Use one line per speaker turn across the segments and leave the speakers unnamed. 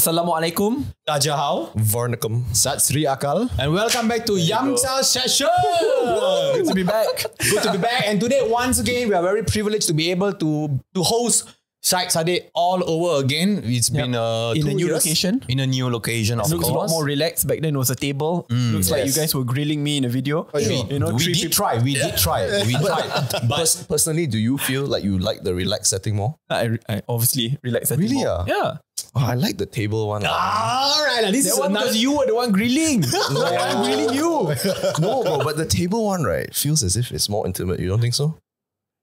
Assalamualaikum.
Tajahau.
Varnacum.
Sat Sri Akal.
And welcome back to Yum Cha Session.
Good to be back.
Good to be back. And today, once again, we are very privileged to be able to to host Syed Saddiq all over again. It's been uh,
In a new
years.
location.
In a new location, of
Looks a lot more relaxed. Back then it was a table. Looks like you guys were grilling me in a video.
We,
You know,
we
three
did
people.
try. We did try. We tried. But
Pers- personally, do you feel like you like the relaxed setting more?
I, I obviously relaxed. Setting.
Really,
more.
ah?
Yeah.
Oh, I like the table one. lah.
all right, now this
That
is
one because you were the one grilling. I'm grilling you.
no, bro, but the table one, right, feels as if it's more intimate. You don't think so?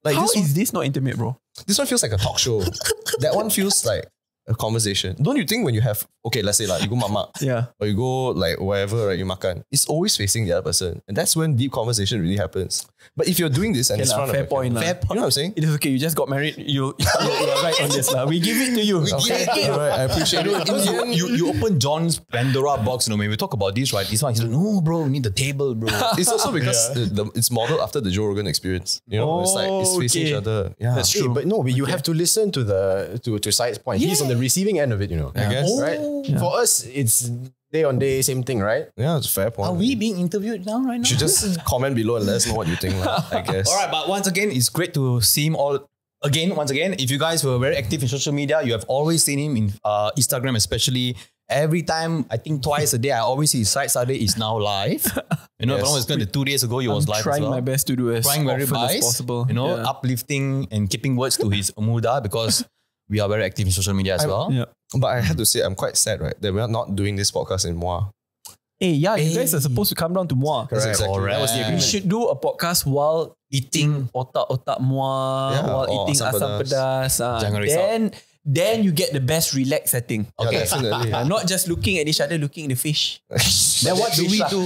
Like
How
this
is
one,
this not intimate, bro?
this one feels like a talk show. that one feels like a conversation. Don't you think when you have okay, let's say like you go mama
Yeah.
or you go like wherever right, you makan, it's always facing the other person, and that's when deep conversation really happens. But if you're doing this and
Okay
it's
lah,
front
fair
of a
point
camera-
lah.
you know what I'm saying?
It is okay. You just got married. You, you you're right on this lah. We give it to you.
We Okay, alright, I appreciate it. In
you, you open John's Pandora box, you know, when we talk about this, right? This one, he's like, no, bro, we need the table, bro.
it's also because the, the, it's modeled after the Joe Rogan experience. You know, it's like it's oh, facing
Okay.
each other. Yeah,
That's
Hey,
true.
but no, but you have to listen to the to to Syed's point. He's on the receiving end of it, you know.
I guess.
Right? For us, it's day on day, same thing, right?
Yeah, it's a fair point.
Are we being interviewed now, right now?
You should just comment below and let us know what you think. lah, I guess.
All right, but once again, it's great to see him all again. Once again, if you guys were very active in social media, you have always seen him in uh, Instagram, especially. Every time, I think twice a day, I always see Syed Saddiq is now live. You know,
Yes.
yes. it's two days ago, he
I'm
was live
trying
as well.
my best to do as
Trying very
often as possible.
You know,
Yeah.
uplifting and keeping words to his muda because we are very active in social media as
I'm-
well.
Yeah.
But I had to say, I'm quite sad, right, that we're not doing this podcast in Muar.
Hey, yeah, you guys are supposed to come down to Muar.
That's exactly.
Correct.
That was the
We should do a podcast while eating otak-otak Muar,
Yeah,
while eating
asam
asam
pedas.
pedas. ah.
Jangan risau.
then, then you get the best relaxed setting.
Yeah,
Okay.
definitely.
Ah, not just looking at each other, looking at the fish.
Then what do
Fish
we
lah.
do?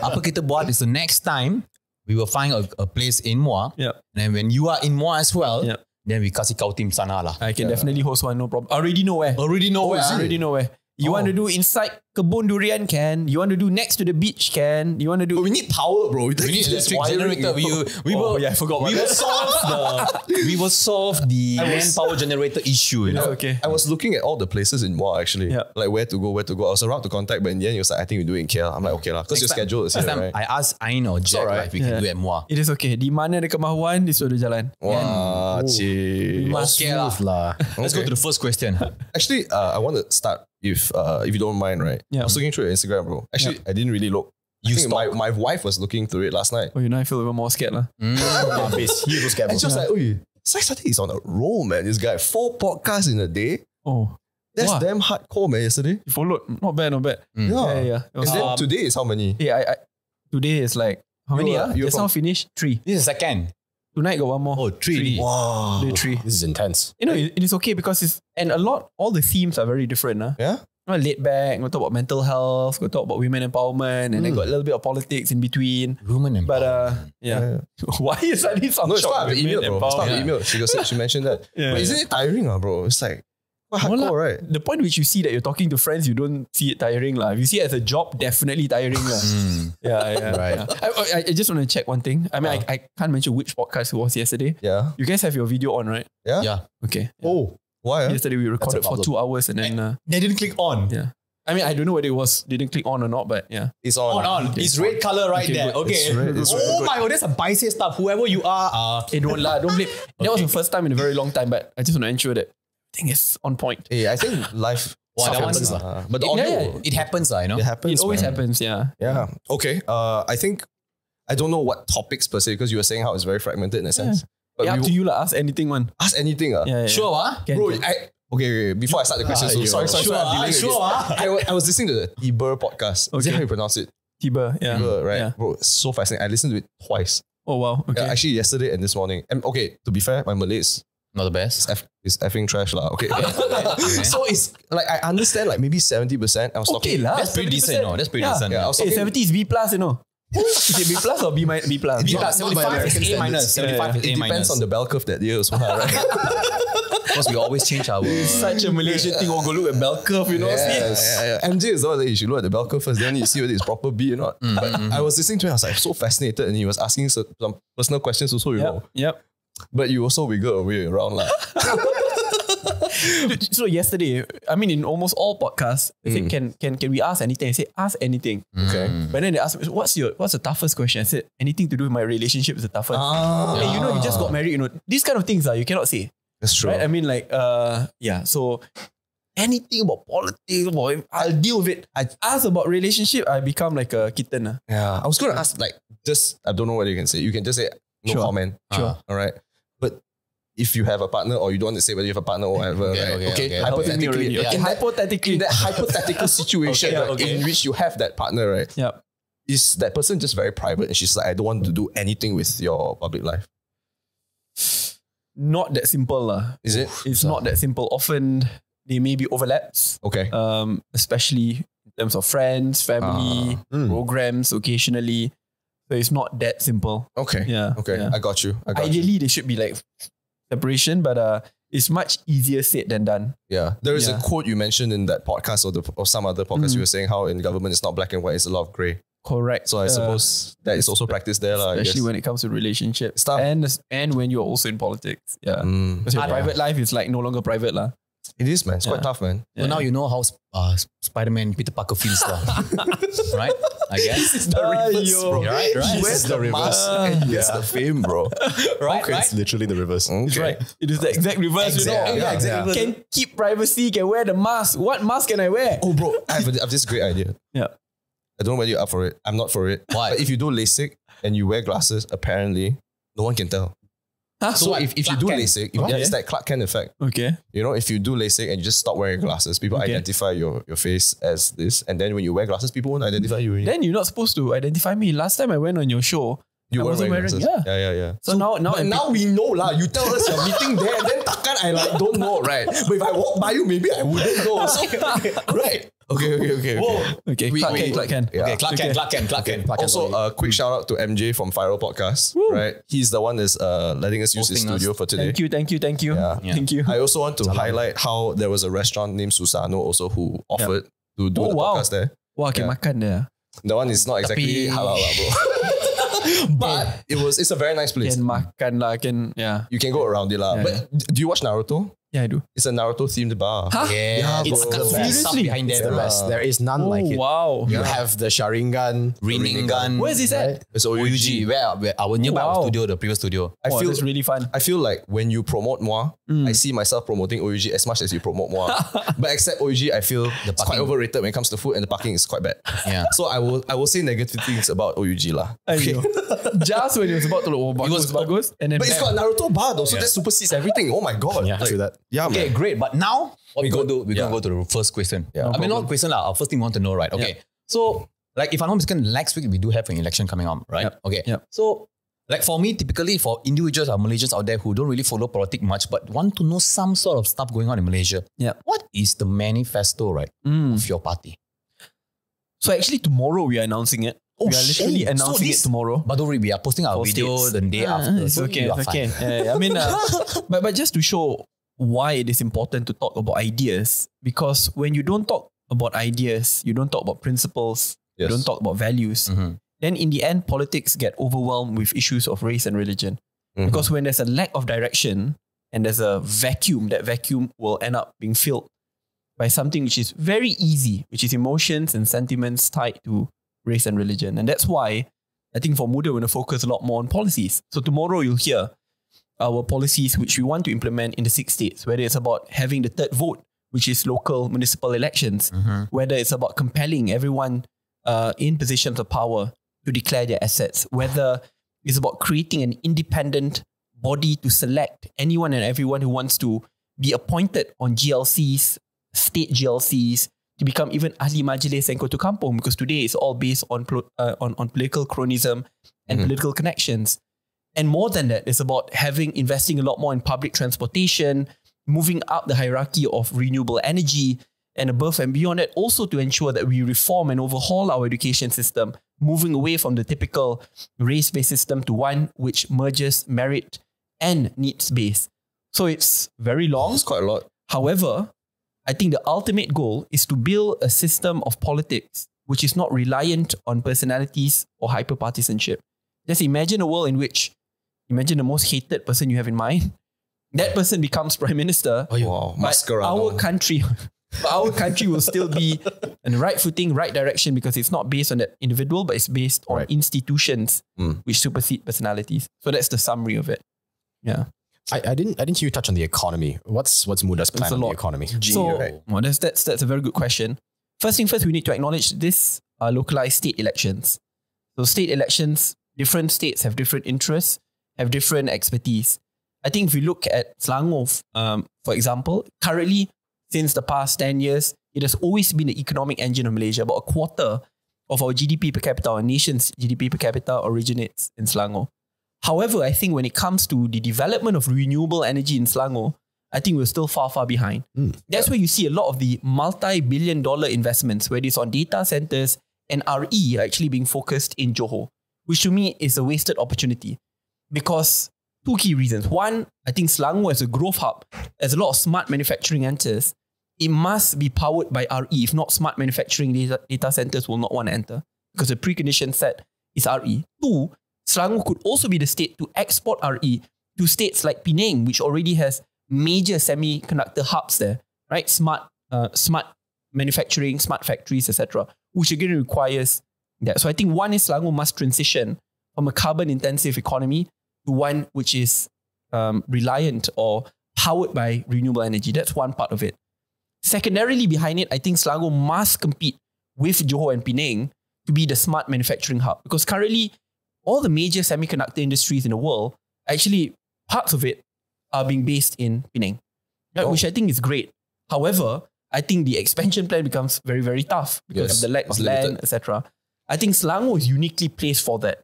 Apa kita buat is the next time we will find a, a place in Muar.
Yeah.
And then when you are in Muar as well,
Yep.
Then we kasih kau team sana lah.
I can definitely host one, no problem. Already know where.
Already know where.
I already know where. You want to do inside kebun durian can. You want to do next to the beach can. You want to do.
we need power, bro.
We need electric generator. We, we
Oh,
will,
yeah, I forgot
we will solve the we will solve the manpower generator issue. You
It's
know?
okay.
I was looking at all the places in Muar actually.
Yeah.
Like where to go, where to go. I was around to contact, but in the end, he was like, I think we do it in KL. I'm like, okay lah. Because your schedule is here,
time
right?
I asked Ain or Jack
alright.
like, if we can
Yeah.
do at Muar.
It is okay. Di mana ada kemahuan, di situ ada jalan.
Wow, cik.
must
Okay lah.
lah.
Let's go to the first question.
Actually, uh, I want to start if uh, if you don't mind, right?
Yeah.
I was looking through your Instagram, bro. Actually, I didn't really look.
You
I think my, my wife was looking through it last night.
Oh, you know, I feel even more scared lah.
Yeah, base. He was
And she was like, oh, Syed Saddiq is on a roll, man. This guy, four podcasts in a day.
Oh,
That's
Wow.
damn hardcore, man, yesterday.
you followed. Not bad, not bad.
Mm.
Yeah.
Yeah, yeah. It was-
And then
Um,
today is how many?
Yeah, I, I, today is like how many?
were-
ah?
you were
Just now finished three.
This is second.
Tonight got one more.
Oh, three.
Wow.
Day three.
This is intense.
You know, it, it is okay because it's and a lot. All the themes are very different. Huh?
Yeah?
Not laid back. We talk about mental health. We talk about women empowerment, and then
Mm.
got a little bit of politics in between.
Woman and
But uh, yeah. Why is that this?
No, it's part of the email, bro. It's part of the email. She, got, she mentioned that.
Yeah,
but
yeah.
isn't it tiring, ah, bro? It's like, hardcore,
lah.
right?
The point which you see that you're talking to friends, you don't see it tiring lah. If you see it as a job, definitely tiring lah.
Mm.
Yeah, yeah.
Right.
yeah. I, I, I just want to check one thing. I mean, I, I can't mention which podcast it was yesterday.
Yeah.
You guys have your video on, right?
Yeah?
Yeah.
Okay.
Oh,
Why?
Yesterday we recorded for
problem.
two hours and then uh,
They didn't click on.
yeah. I mean, I don't know whether it was they didn't click on or not, but yeah.
It's on.
On, on. It's red color right
Okay,
there.
good.
Okay.
It's red, it's red.
oh my god, that's a biased stuff. Whoever you are, uh,
Hey, don't lah, don't blame. That was the first time in a very long time, but I just want to ensure that thing is on point.
Hey, I think life
Wow, that
happens,
one's-
lah. But the
Yeah,
audio,
yeah.
it happens, lah, you know.
it happens.
It always
man.
happens, yeah.
Yeah. Okay. Uh, I think I don't know what topics per se because you were saying how it's very fragmented in a sense. But
yeah up to you lah. Ask anything one.
ask anything. Uh.
Yeah, yeah.
Sure, ah?
Can,
Bro,
can.
I okay, okay, before I start the question, so
Ah,
sorry, sorry,
Sure,
sorry, I'm
ah,
delaying
sure,
again.
ah.
I, I was listening to the Tiber podcast. Is
Okay.
that how you pronounce it?
Tiba, yeah.
Tiber, right?
Yeah.
Bro, it's so fascinating. I listened to it twice.
Oh wow. Okay.
Yeah, actually, yesterday and this morning. And okay, to be fair, my Malay is
Not the best.
F, is effing trash lah. Okay.
Okay.
so it's like I understand like maybe seventy percent. I was
okay
talking.
lah.
That's pretty
70%.
decent, no? That's pretty
Yeah.
decent.
Yeah, I was
Hey, 70 is B plus, you know. Is it B plus or B, mi- B plus?
B plus,
not
75 is
American
A minus.
standards.
75 is
It depends on the bell curve that year as well, right?
Because we always change our.
It's such a Malaysian thing. Or go look at bell curve, you know.
Yeah,
See?
yeah, yeah. MJ is the one that you should look at the bell curve first, then you see whether it's proper B or not.
Mm,
But I was listening to him, I was like so fascinated, and he was asking some some personal questions also, you know.
Yep. Yep.
But you also wiggle away around like.
so yesterday, I mean, in almost all podcasts, they
Mm.
said, "Can can can we ask anything?" I said, "Ask anything."
Okay.
But then they asked me, "What's your what's the toughest question?" I said, "Anything to do with my relationship is the toughest."
Ah,
Hey, you know, you just got married. You know, these kind of things are you cannot say,
That's true.
right? I mean, like, uh, yeah. So anything about politics, about I'll deal with it. I ask about relationship, I become like a kitten. ah.
Yeah, I was gonna ask like just I don't know what you can say. You can just say no
Sure.
comment.
Sure.
All right. But if you have a partner or you don't want to say whether you have a partner or whatever,
Okay,
right?
okay, okay.
Helping me already.
hypothetically,
Okay,
in, that,
hypothetically.
in that hypothetical situation
Okay,
right,
okay.
in which you have that partner, right?
yeah.
Is that person just very private and she's like, I don't want to do anything with your public life?
Not that simple, lah.
Is it?
It's not that simple. Often there may be overlaps.
Okay.
um, especially in terms of friends, family.
Mm.
programs occasionally. So it's not that simple.
Okay.
Yeah.
Okay.
yeah.
I got you. I got you.
Ideally, there should be like separation, but uh, it's much easier said than done.
Yeah. There is
Yeah.
a quote you mentioned in that podcast or, the, or some other podcast
Mm.
you were saying how in government it's not black and white, it's a lot of grey.
Correct.
So I
Uh,
suppose that is also practiced there. lah, I
especially
guess.
when it comes to relationships
Stuff.
and and when you're also in politics. Yeah.
Mm.
Because your
Yeah.
private life is like no longer private lah.
It is, man. It's quite tough, man.
So now you know how uh, Spider-Man Peter Parker feels lah. right? I guess.
the
reverse, bro.
You're right, right.
He wears
the
the
reverse.
mask and he gets the fame, bro.
right,
Okay,
right.
it's literally the reverse.
Okay.
Right. It is the exact reverse, you know.
Exact- yeah, exactly.
Can keep privacy, can wear the mask. What mask can I wear?
Oh, bro, I have, a, I have this great idea.
Yeah.
I don't know whether you're up for it. I'm not for it.
Why?
But if you do LASIK and you wear glasses, apparently no one can tell.
Huh?
So
what?
if, if you do
Kent?
LASIK, if
Okay.
it's that Clark Kent effect.
Okay.
You know, if you do LASIK and you just stop wearing glasses, people
Okay.
identify your, your face as this. And then when you wear glasses, people won't identify you. already.
Then you're not supposed to identify me. Last time I went on your show,
you
I
weren't
wasn't wearing-
glasses.
yeah.
yeah, yeah, yeah.
so, now now
But now we know lah. You tell us you're meeting there, and then takan I like don't know, right? But if I walk by you, maybe I wouldn't know. So, right? Okay, okay, okay. okay.
okay.
We-
Clark
we-
Kent, Clark Kent.
Yeah.
Okay, Clark Kent, Clark Kent, Clark Kent. Clark Kent.
Also, a quick shout out to MJ from Viral Podcast. Right, he's the one that's uh, letting us use his
Hosting us.
studio for today.
Thank you, thank you, thank you.
Yeah.
Yeah.
Thank you.
I also want to highlight how there was a restaurant named Susano also who offered to do
Oh,
the
wow.
podcast there.
Wah, can
Yeah.
makan there.
The one is not exactly
Tapi-
halal lah, bro. but it was it's a very nice place.
Can makan lah, can yeah.
You can go around it lah.
Yeah,
But d- do you watch Naruto?
Yeah, I do.
It's a Naruto themed bar.
Huh?
Yeah,
Yeah,
it's
bro.
got the
Seriously?
stuff behind
It's
there.
the best. There is none
Oh
like it.
wow.
You have the Sharingan.
Rinnegan.
Where is this at?
Right?
It's
OUG. Where, where our nearby
wow.
studio, the previous studio.
I
oh,
feel
that's really fun.
I feel like when you promote Muar,
Mm.
I see myself promoting OUG as much as you promote Muar. but except OUG, I feel it's quite overrated when it comes to food and the parking is quite bad.
Yeah.
So I will I will say negative things about OUG lah.
Aiyo. Just when it was about to look, oh, bagus,
was-
bagus, and then
But it's
bam.
got Naruto bar though, so that supersedes everything. Oh my god.
Yeah,
Like,
true that.
Yeah,
Okay,
man.
great. But now what we,
go-
do? We're
yeah.
gonna go to the first question.
Yeah.
I mean, not question lah. Our first thing we want to know, right? Okay. So, like, if I'm not mistaken, next week we do have an election coming up, right?
Yep.
Okay.
Yep.
So, like for me, typically for individuals or Malaysians out there who don't really follow politics much, but want to know some sort of stuff going on in Malaysia.
Yeah.
What is the manifesto, right,
Mm.
of your party?
So actually tomorrow we are announcing it.
Oh,
we are literally
shit. So
announcing
this-
it tomorrow.
But don't worry, we are posting our
For
video the day
Ah,
after.
It's
so
okay, okay.
fine.
Yeah, yeah. I mean, uh, but but just to show why it is important to talk about ideas, because when you don't talk about ideas, you don't talk about principles,
Yes.
you don't talk about values,
Mhm.
then in the end, politics get overwhelmed with issues of race and religion.
Mhm.
Because when there's a lack of direction and there's a vacuum, that vacuum will end up being filled by something which is very easy, which is emotions and sentiments tied to race and religion. And that's why I think for Muda, we're going to focus a lot more on policies. So tomorrow you'll hear our policies which we want to implement in the six states, whether it's about having the third vote, which is local municipal elections,
Mhm.
whether it's about compelling everyone uh, in positions of power to declare their assets, whether it's about creating an independent body to select anyone and everyone who wants to be appointed on GLCs, state GLCs, to become even ahli majlis and go to kampung because today it's all based on uh, on, on political cronism and
Mhm.
political connections. And more than that, it's about having investing a lot more in public transportation, moving up the hierarchy of renewable energy, and above and beyond that, also to ensure that we reform and overhaul our education system, moving away from the typical race-based system to one which merges merit and needs-based. So it's very long.
It's quite a lot.
However, I think the ultimate goal is to build a system of politics which is not reliant on personalities or hyperpartisanship. Just imagine a world in which, imagine the most hated person you have in mind, that person becomes prime minister,
Wow,
but our country, our country will still be in the right footing, right direction because it's not based on that individual, but it's based on
Right.
institutions
Mm.
which supersede personalities. So that's the summary of it. Yeah.
I, I didn't I didn't hear you touch on the economy. What's what's Muda's plan on the
lot.
economy?
So,
right?
well, that's, that's, that's a very good question. First thing first, we need to acknowledge this are localized state elections. So state elections, different states have different interests, have different expertise. I think if we look at Selangor, um, for example, currently, since the past 10 years, it has always been the economic engine of Malaysia. About a quarter of our GDP per capita, our nation's GDP per capita originates in Selangor. However, I think when it comes to the development of renewable energy in Selangor, I think we're still far, far behind. That's where you see a lot of the multi-billion dollar investments, whether it's on data centers and RE are actually being focused in Johor, which to me is a wasted opportunity because two key reasons. One, I think Selangor as a growth hub, as a lot of smart manufacturing enters, it must be powered by RE. If not, smart manufacturing data, data centers will not want to enter because the precondition set is RE. Two, Selangor could also be the state to export RE to states like Penang, which already has major semiconductor hubs there, right? Smart, uh, smart manufacturing, smart factories, etc., which again requires that. So I think one is Selangor must transition from a carbon-intensive economy to one which is um, reliant or powered by renewable energy. That's one part of it. Secondarily, behind it, I think Selangor must compete with Johor and Penang to be the smart manufacturing hub because currently all the major semiconductor industries in the world, actually parts of it are being based in Penang, right, which I think is great. However, I think the expansion plan becomes very, very tough because
Yes,
of the lack of land, etc. I think Selangor is uniquely placed for that.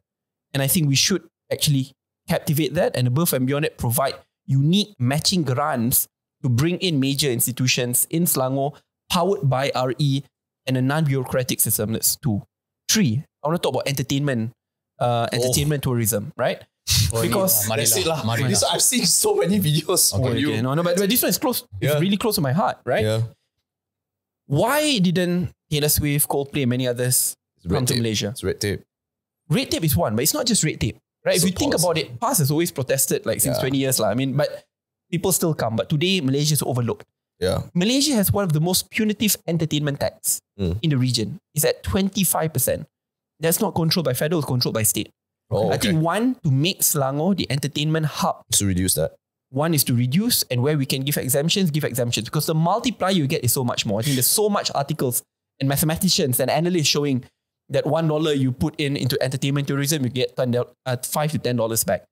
And I think we should actually captivate that and above and beyond it, provide unique matching grants to bring in major institutions in Selangor powered by RE and a non-bureaucratic system. That's two. Three, I want to talk about entertainment, uh, entertainment tourism, right? because
Mari
That's it lah.
Mari
This I've seen so many videos
Oh,
on
okay,
you.
no, no, but, but this one is close.
Yeah.
It's really close to my heart, right?
Yeah.
Why didn't Taylor Swift, Coldplay, and many others
It's red
come to
tape.
Malaysia?
It's red tape.
Red tape is one, but it's not just red tape, right?
It's
if you think about it, PAS has always protested like since
Yeah.
20 years. lah. I mean, but people still come. But today, Malaysia is overlooked.
Yeah.
Malaysia has one of the most punitive entertainment tax
Mm.
in the region. It's at 25%. That's not controlled by federal, it's controlled by state.
Oh,
I think one, to make Selangor the entertainment hub
to reduce that.
one is to reduce and where we can give exemptions, give exemptions because the multiplier you get is so much more. I think there's so much articles and mathematicians and analysts showing that one dollar you put in into entertainment tourism, you get $10, uh, five to ten dollars back.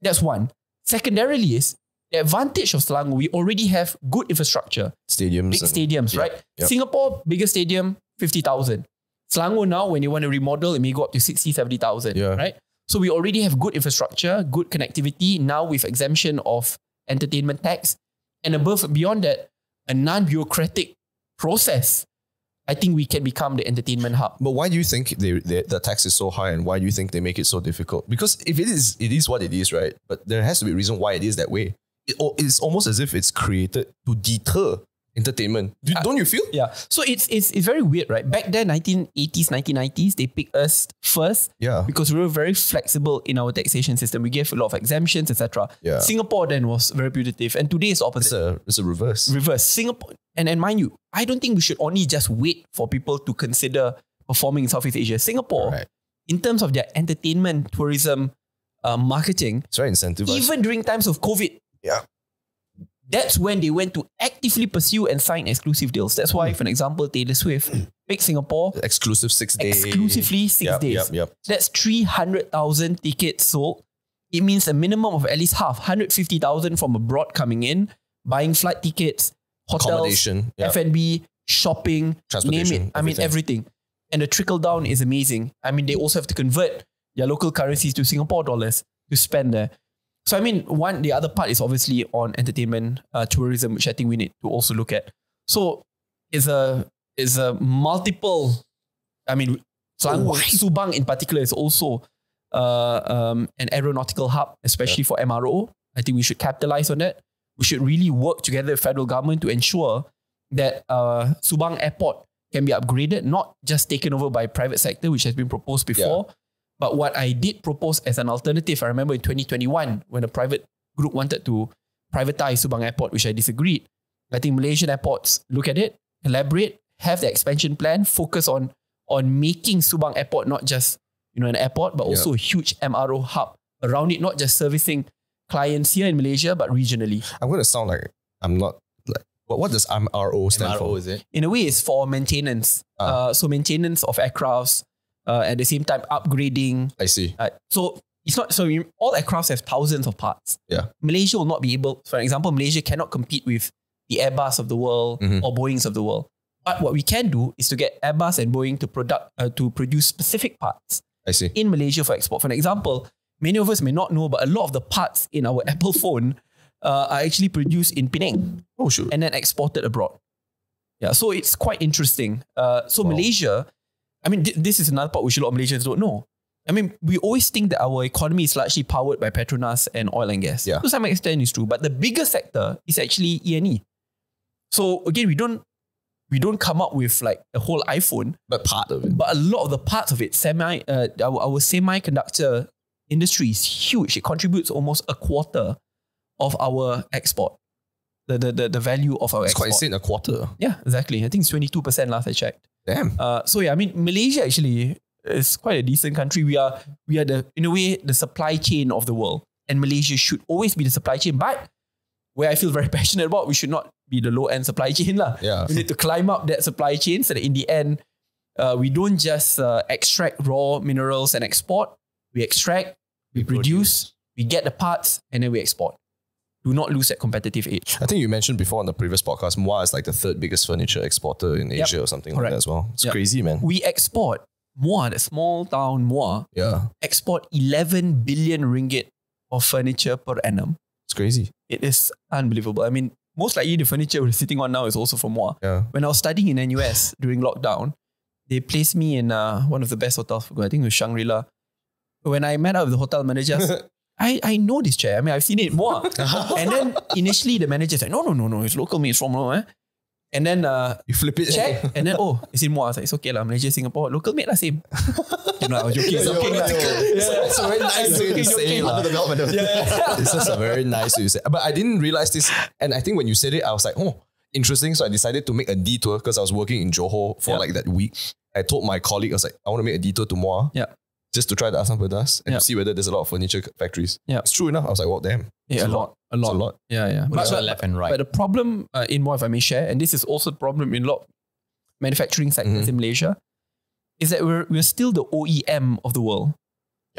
That's one. Secondarily is the advantage of Selangor, we already have good infrastructure,
Stadiums.
big stadiums, right?
yep.
Singapore, biggest stadium, 50,000. Selangor now, when you want to remodel, it may go up to 60, 70,000,
Yeah.
right? So we already have good infrastructure, good connectivity, now with exemption of entertainment tax. And above beyond that, a non-bureaucratic process. I think we can become the entertainment hub.
But why do you think they, they, the tax is so high and why do you think they make it so difficult? Because if it is, it is what it is, right? But there has to be a reason why it is that way. It, oh, it's almost as if it's created to deter entertainment. Do, don't you feel?
Yeah. So it's it's it's very weird, right? Back then, 1980s, 1990s, they picked us first
Yeah.
because we were very flexible in our taxation system. We gave a lot of exemptions, etc.
Yeah.
Singapore then was very punitive, and today is opposite.
It's a, it's a reverse.
Reverse. Singapore, and and mind you, I don't think we should only just wait for people to consider performing in Southeast Asia. Singapore,
Right.
in terms of their entertainment, tourism, uh, marketing,
It's very incentivized.
even during times of COVID,
Yeah.
That's when they went to actively pursue and sign exclusive deals. That's why, for example, Taylor Swift picked Singapore
exclusive six days.
exclusively six
Yep,
days.
Yep, yep.
That's 300,000 tickets sold. It means a minimum of at least half, 150,000 from abroad coming in, buying flight tickets, hotels,
Accommodation. Yeah.
F&B, shopping, name it. I mean, everything. And the trickle down is amazing. I mean, they also have to convert their local currencies to Singapore dollars to spend there. So, I mean, one, the other part is obviously on entertainment, uh, tourism, which I think we need to also look at. So, it's a, it's a multiple, I mean, Selangor, Subang in particular is also uh, um, an aeronautical hub, especially for MRO. I think we should capitalize on that. We should really work together with federal government to ensure that uh, Subang Airport can be upgraded, not just taken over by private sector, which has been proposed before. But what I did propose as an alternative, I remember in 2021 when a private group wanted to privatize Subang Airport, which I disagreed. I think Malaysian airports look at it, elaborate, have the expansion plan, focus on on making Subang Airport not just you know an airport, but also a huge MRO hub around it, not just servicing clients here in Malaysia, but regionally.
I'm going to sound like I'm not like. What, what does MRO stand
MRO
for?
is it?
In a way, it's for maintenance.
Ah.
Uh, so maintenance of aircrafts, uh, at the same time upgrading.
I see.
Uh, so it's not so all aircrafts have thousands of parts.
Yeah.
Malaysia will not be able. For example, Malaysia cannot compete with the Airbus of the world
Mhm.
or Boeing's of the world. But what we can do is to get Airbus and Boeing to product uh, to produce specific parts
I see.
in Malaysia for export. For an example, many of us may not know, but a lot of the parts in our Apple phone uh, are actually produced in Penang
Oh, sure.
and then exported abroad. Yeah, so it's quite interesting. Uh, so
Wow.
Malaysia, I mean, th- this is another part which a lot of Malaysians don't know. I mean, we always think that our economy is largely powered by Petronas and oil and gas.
Yeah.
To some extent, it's true, but the bigger sector is actually E and E. So again, we don't we don't come up with like a whole iPhone,
But part of it.
but a lot of the parts of it, semi, uh, our, our semiconductor industry is huge. It contributes almost a quarter of our export. The, the, the, the value of our
It's quite
export.
insane. A quarter.
Yeah, exactly. I think it's 22% last I checked.
Damn.
Uh, so yeah, I mean, Malaysia actually is quite a decent country. We are, we are the, in a way, the supply chain of the world. And Malaysia should always be the supply chain. But where I feel very passionate about, we should not be the low end supply chain. lah.
Yeah.
We need to climb up that supply chain so that in the end, uh, we don't just uh, extract raw minerals and export. We extract, we, produce, we get the parts, and then we export. Do not lose that competitive edge.
I think you mentioned before on the previous podcast, Muar is like the third biggest furniture exporter in
Yep.
Asia or something
Correct.
like that as well. It's
Yep.
crazy, man.
We export, Muar, the small town Muar,
Yeah.
export 11 billion ringgit of furniture per annum.
It's crazy.
It is unbelievable. I mean, most likely the furniture we're sitting on now is also from Muar.
Yeah.
When I was studying in NUS during lockdown, they placed me in uh, one of the best hotels. I think it was Shangri-La. When I met up with the hotel manager, I, I know this chair. I mean, I've seen it more. and then initially the manager said, no, no, no, no, it's local made, it's from Muar. Eh? And then uh,
You flip it.
check, and then, oh, it's in Muar. I was like, it's okay lah, Malaysia, Singapore, local made lah, same. you know, I was joking. joking lah.
It's a very nice way to
Joking,
say
joking.
lah.
Underdevelopment.
It's just a very nice way to say. But I didn't realize this. And I think when you said it, I was like, oh, interesting. So I decided to make a detour because I was working in Johor for
Yeah.
like that week. I told my colleague, I was like, I want to make a detour to Muar.
Yeah.
Just to try the Asam Pedas and
Yeah.
see whether there's a lot of furniture factories.
Yeah.
It's true enough. I was like, well, damn.
Yeah, a lot, a
It's
lot,
a lot.
Yeah, yeah.
But,
But,
left and right.
but the problem uh, in Muar, if I may share, and this is also the problem in a lot manufacturing sectors
Mhm.
in Malaysia, is that we're we're still the OEM of the world.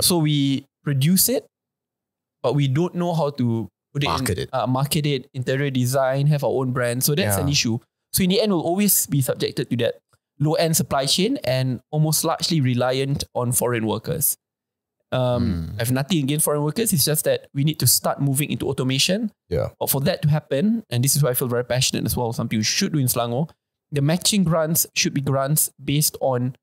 So we produce it, but we don't know how to put it
Market
in,
it.
Uh, market it, interior design, have our own brand. So that's
Yeah.
an issue. So in the end, we'll always be subjected to that low end supply chain and almost largely reliant on foreign workers. Um, I have nothing against foreign workers. It's just that we need to start moving into automation.
Yeah.
But for that to happen, and this is why I feel very passionate as well, something we should do in Selangor, the matching grants should be grants based on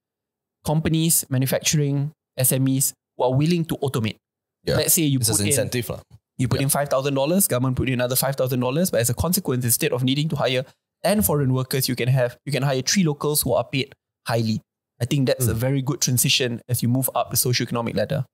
companies, manufacturing, SMEs who are willing to automate.
Yeah.
Let's say you
It's
put
an
in
incentive. lah.
you put in five thousand dollars, government put in another five thousand dollars, but as a consequence, instead of needing to hire ten foreign workers, you can have you can hire three locals who are paid highly. I think that's a very good transition as you move up the socioeconomic ladder.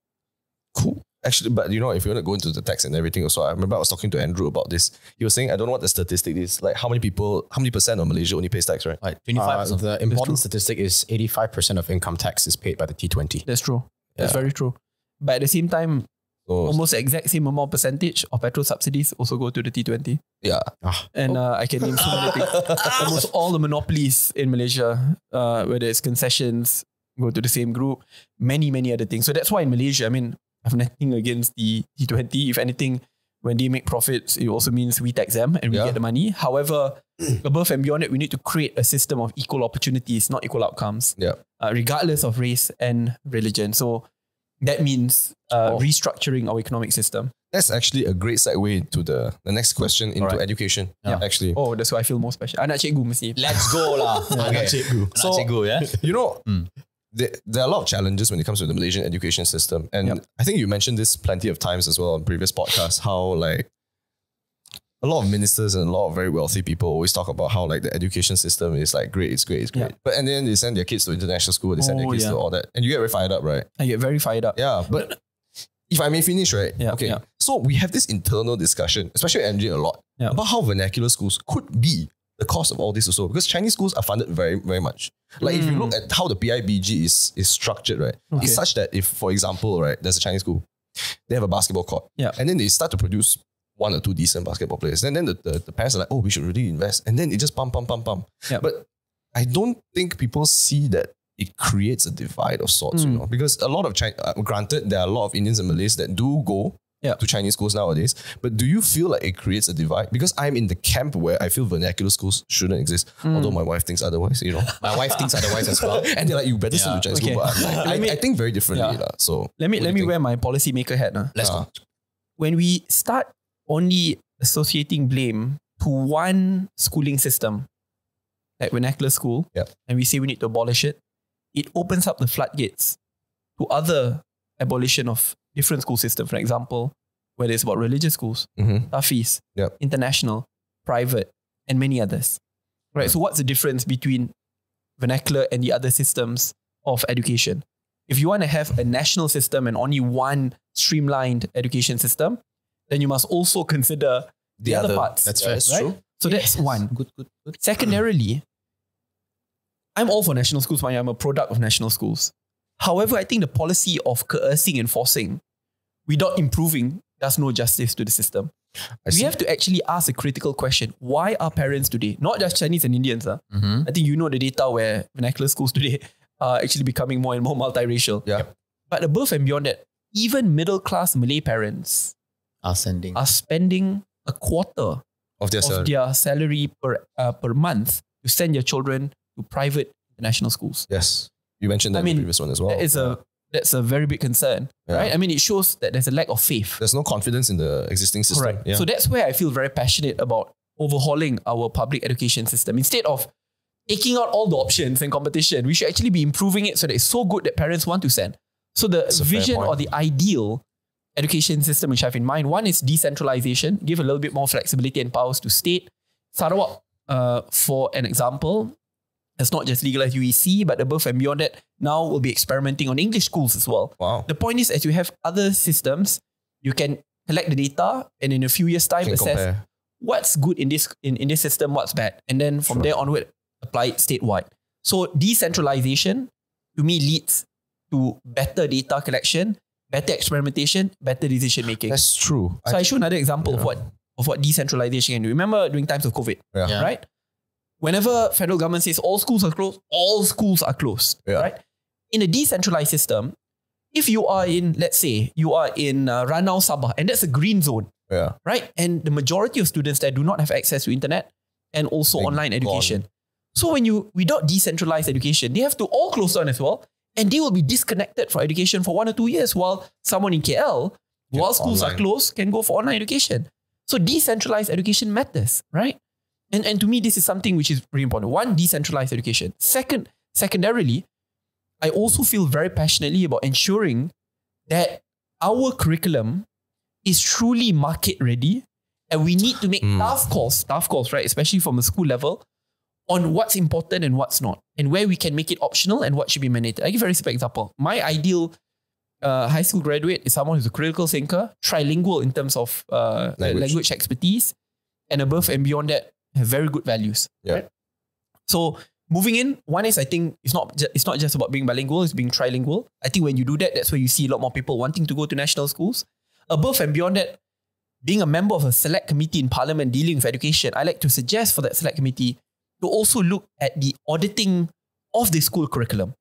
Cool. Actually, but you know, if you want to go into the tax and everything, also, I remember I was talking to Andrew about this. He was saying, I don't know what the statistic is, like how many people, how many percent of Malaysia only pays tax, right?
Like
Uh,
25%.
the important statistic is 85% of income tax is paid by the T20.
That's true. That's
Yeah.
very true. But at the same time,
So,
almost the exact same amount percentage of petrol subsidies also go to the T20.
yeah.
Ah,
And uh, I can name so many things. Almost all the monopolies in Malaysia, uh, whether it's concessions, go to the same group, many, many other things. So that's why in Malaysia, I mean, I have nothing against the T20. If anything, when they make profits, it also means we tax them and we
Yeah.
get the money. However, above and beyond it, we need to create a system of equal opportunities, not equal outcomes,
Yeah.
uh, regardless of race and religion. So that means uh,
Oh.
restructuring our economic system.
That's actually a great segue to the, the next question into
Alright.
education.
Yeah.
Actually.
Oh, that's why I feel more special. Anak cikgu mesti.
Let's go lah. okay.
cikgu.
Nak cikgu, yeah?
You know,
Mm.
there, there are a lot of challenges when it comes to the Malaysian education system. And
Yep.
I think you mentioned this plenty of times as well on previous podcasts, how like a lot of ministers and a lot of very wealthy people always talk about how like the education system is like great, it's great, it's great.
Yeah.
But and then they send their kids to international school, they send their
Oh,
kids
yeah.
to all that. And you get very fired up, right?
I get very fired up.
Yeah. But if I may finish, right?
Yeah,
Okay.
yeah.
So we have this internal discussion, especially at a lot,
Yeah.
about how vernacular schools could be the cause of all this also. Because Chinese schools are funded very, very much. Like if you look at how the PIBG is is structured, right?
Mm. Okay.
It's such that if, for example, right, there's a Chinese school, they have a basketball court.
Yeah.
And then they start to produce one or two decent basketball players. And then the, the, the parents are like, oh, we should really invest. And then it just pump, pump, pump, pump.
Yeah.
But I don't think people see that it creates a divide of sorts, you
Mm.
know, because a lot of China, uh, granted, there are a lot of Indians and Malays that do go
Yeah.
to Chinese schools nowadays. But do you feel like it creates a divide? Because I'm in the camp where I feel vernacular schools shouldn't exist,
Mm.
although my wife thinks otherwise, you know.
My wife thinks otherwise as well.
and they're like, you better send to Chinese
Okay.
school. But I'm like, I,
me-
I think very differently.
Yeah.
lah. So
Let me let me
you
wear
think?
my policymaker hat. Nah.
Let's
Ah.
go.
When we start only associating blame to one schooling system, like vernacular school,
Yep.
and we say we need to abolish it, it opens up the floodgates to other abolition of different school systems. For example, whether it's about religious schools,
Mhm.
Tahfiz,
Yep.
international, private, and many others. Right. So what's the difference between vernacular and the other systems of education? If you want to have a national system and only one streamlined education system, then you must also consider the, other, parts.
That's
Yeah,
fair.
that's
right?
true.
So that's one.
Good, good, good.
Secondarily, I'm all for national schools. Maya. I'm a product of national schools. However, I think the policy of coercing and forcing without improving does no justice to the system.
I
we
see.
have to actually ask a critical question. Why are parents today, not just Chinese and Indians, ah,
Mm-hmm.
I think you know the data where vernacular schools today are actually becoming more and more multiracial.
Yeah.
But above and beyond that, even middle class Malay parents
Are sending.
are spending a quarter
of their
of
salary.
their salary per uh, per month to send their children to private international schools.
Yes. You mentioned that
I
in the previous one as well.
that is a that's a very big concern,
Yeah.
right? I mean, it shows that there's a lack of faith.
There's no confidence in the existing system.
Correct.
Yeah.
So that's where I feel very passionate about overhauling our public education system. Instead of taking out all the options and competition, we should actually be improving it so that it's so good that parents want to send. So the
That's a fair
vision or the ideal education system which I have in mind, one is decentralization, give a little bit more flexibility and powers to state. Sarawak, uh, for an example, has not just legalized UEC, but above and beyond that, now we'll be experimenting on English schools as well.
wow.
The point is, as you have other systems, you can collect the data and in a few years' time assess
compare.
what's good in this in, in this system, what's bad, and then from
Sure.
there onward, apply it statewide. So decentralization to me leads to better data collection, better experimentation, better decision making.
That's true.
So I, show another example of what of what decentralization can do. Remember during times of COVID,
Yeah.
Yeah.
right? Whenever federal government says all schools are closed, all schools are closed,
Yeah.
right? In a decentralized system, if you are in, let's say, you are in uh, Ranau Sabah, and that's a green zone,
yeah.
right? And the majority of students there do not have access to internet and also
They're
online
gone.
education. So when you without decentralized education, they have to all close down as well, and they will be disconnected from education for one or two years. While someone in KL,
Get
while schools are closed, can go for online education. So decentralized education matters, right? And and to me, this is something which is really important. One, decentralized education. Second, secondarily, I also feel very passionately about ensuring that our curriculum is truly market ready and we need to make
Mm.
tough calls, tough calls, right? Especially from a school level on what's important and what's not and where we can make it optional and what should be mandated. I give a very simple example. My ideal uh, high school graduate is someone who's a critical thinker, trilingual in terms of uh,
Language.
language. expertise, and above and beyond that, have very good values.
Yeah.
right? So moving in, one is I think it's not ju- it's not just about being bilingual, it's being trilingual. I think when you do that, that's where you see a lot more people wanting to go to national schools. Above and beyond that, being a member of a select committee in parliament dealing with education, I like to suggest for that select committee to also look at the auditing of the school curriculum.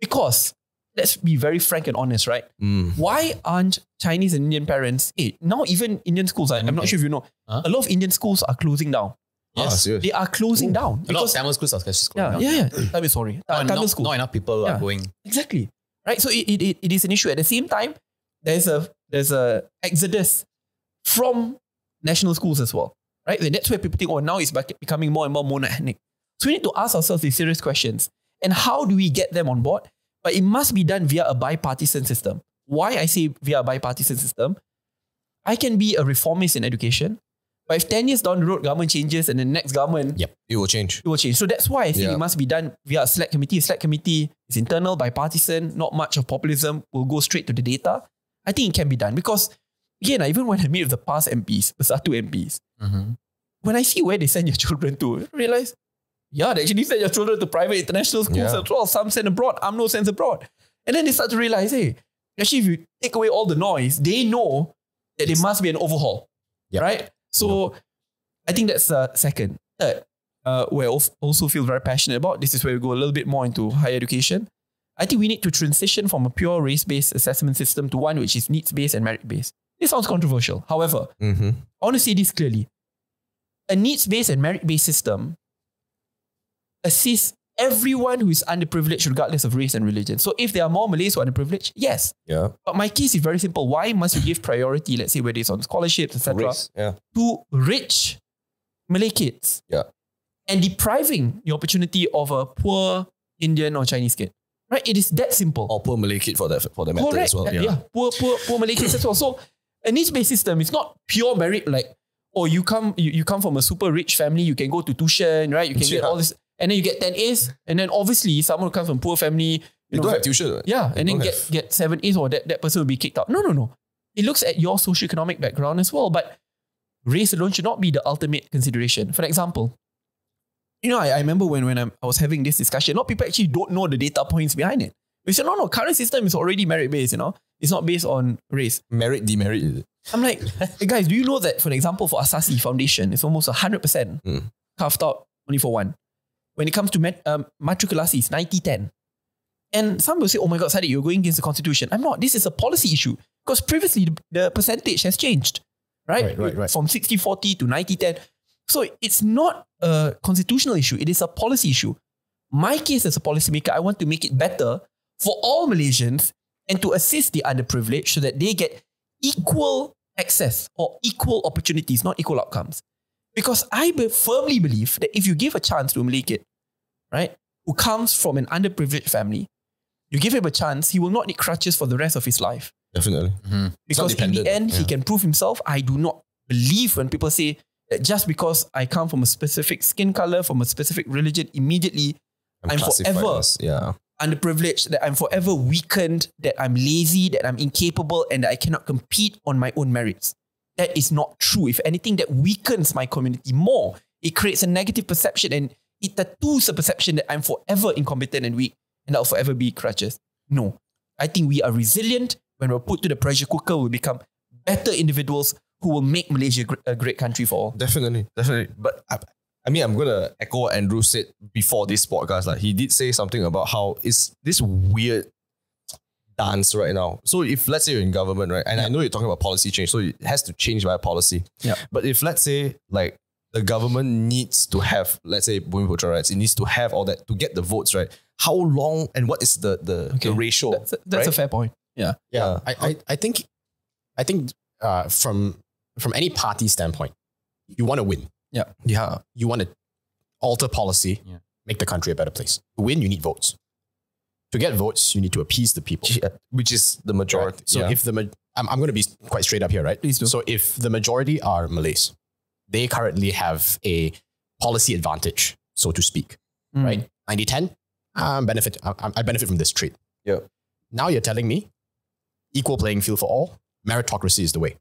Because let's be very frank and honest, right?
Mm.
Why aren't Chinese and Indian parents, hey, now even Indian schools, I, I'm not sure if you know,
Huh?
a lot of Indian schools are closing down.
Ah,
Yes.
serious.
They are closing down.
a lot of Tamil schools are just
yeah,
closing
yeah,
down.
yeah. I'm sorry. Uh,
Not,
Tamil
not,
school.
not enough people
Yeah.
are going.
Exactly. Right. So it, it, it, it is an issue. At the same time, there's a there's a exodus from national schools as well. Right. And that's where people think, oh, now it's becoming more and more monoethnic. So we need to ask ourselves these serious questions. And how do we get them on board? But it must be done via a bipartisan system. Why I say via a bipartisan system? I can be a reformist in education, but if 10 years down the road, government changes and the next government Yep,
It will change.
it will change. So that's why I think
Yeah.
it must be done via a select committee. A select committee is internal, bipartisan, not much of populism, will go straight to the data. I think it can be done because again, ah, even when I meet with the past MPs, the Satu MPs,
Mhm.
when I see where they send your children to, I realize, yeah, they actually send your children to private international schools
Yeah.
as well. Some send abroad, UMNO sends abroad. And then they start to realize, hey, actually, if you take away all the noise, they know that there must be an overhaul.
Yep.
Right? So I think that's uh, second. Third, uh, where I also feel very passionate about, this is where we go a little bit more into higher education. I think we need to transition from a pure race-based assessment system to one which is needs-based and merit-based. This sounds controversial. However,
Mm-hmm.
I want to say this clearly. A needs based and merit based system assists everyone who is underprivileged regardless of race and religion. So if there are more Malays who are underprivileged, yes.
Yeah.
But my case is very simple. Why must you give priority, let's say whether it's on scholarships, etc..
Yeah.
to rich Malay kids?
Yeah.
And depriving the opportunity of a poor Indian or Chinese kid. Right? It is that simple.
Or poor Malay kid for that for that matter
Correct.
as well.
Uh, Yeah. Poor, poor, poor Malay kids as well. So a needs-based system is not pure merit like, oh, you come you, you come from a super rich family, you can go to tuition, right? You can get all this, and then you get 10 A's. And then obviously someone who comes from poor family, you
You
know,
don't have tuition. right?
yeah,
You
and then get,
have-
get seven A's or that, that person will be kicked out. No, no, no. It looks at your socioeconomic background as well. But race alone should not be the ultimate consideration. For example, you know, I, I remember when, when I'm, I was having this discussion, a lot of people actually don't know the data points behind it. We said, no, no, current system is already merit based, you know. It's not based on race.
merit demerit. is it?
I'm like, hey guys, do you know that, for example, for Asasi Foundation, it's almost 100%
Mm.
carved out only for one. When it comes to mat- um, matriculasi, it's 90 10. And some will say, oh my God, Saddiq, you're going against the constitution. I'm not. This is a policy issue because previously the, the percentage has changed, right?
Right, right, right.
From 60 40 to 90 10. So it's not a constitutional issue, it is a policy issue. My case as a policymaker, I want to make it better for all Malaysians and to assist the underprivileged so that they get equal access or equal opportunities, not equal outcomes. Because I be- firmly believe that if you give a chance to a Malay kid, right, who comes from an underprivileged family, you give him a chance, he will not need crutches for the rest of his life.
Definitely. Mm-hmm.
Because in the
dependent,
end, he can prove himself. I do not believe when people say that just because I come from a specific skin color, from a specific religion, immediately I'm
classified
forever
yeah.
Underprivileged, that I'm forever weakened, that I'm lazy, that I'm incapable, and that I cannot compete on my own merits. That is not true. If anything, that weakens my community more. It creates a negative perception and it tattoos a perception that I'm forever incompetent and weak and I'll forever be crutches. No. I think we are resilient. When we're put to the pressure cooker, we become better individuals who will make Malaysia a great country for all.
Definitely, definitely. But I, I mean, I'm gonna echo what Andrew said before this podcast. Like he did say something about how it's this weird dance right now. So if let's say you're in government, right, and I know you're talking about policy change, so it has to change by policy.
Yeah.
But if let's say like the government needs to have, let's say Bumi Putra rights, it needs to have all that to get the votes, right? How long and what is the the,
Okay.
the ratio?
That's, a, that's a fair point. Yeah.
Yeah, I, I, I think, I think uh, from from any party standpoint, you want to win.
Yeah.
You want to alter policy,
Yeah.
make the country a better place. To win, you need votes. To get votes, you need to appease the people.
Which is the majority.
Right? So
yeah.
if the ma- I'm, I'm going to be quite straight up here, right?
Please do.
So if the majority are Malays, they currently have a policy advantage, so to speak,
Mm.
right? 90 10, I'm benefit, I, I benefit from this trait.
Yeah.
Now you're telling me equal playing field for all, meritocracy is the way.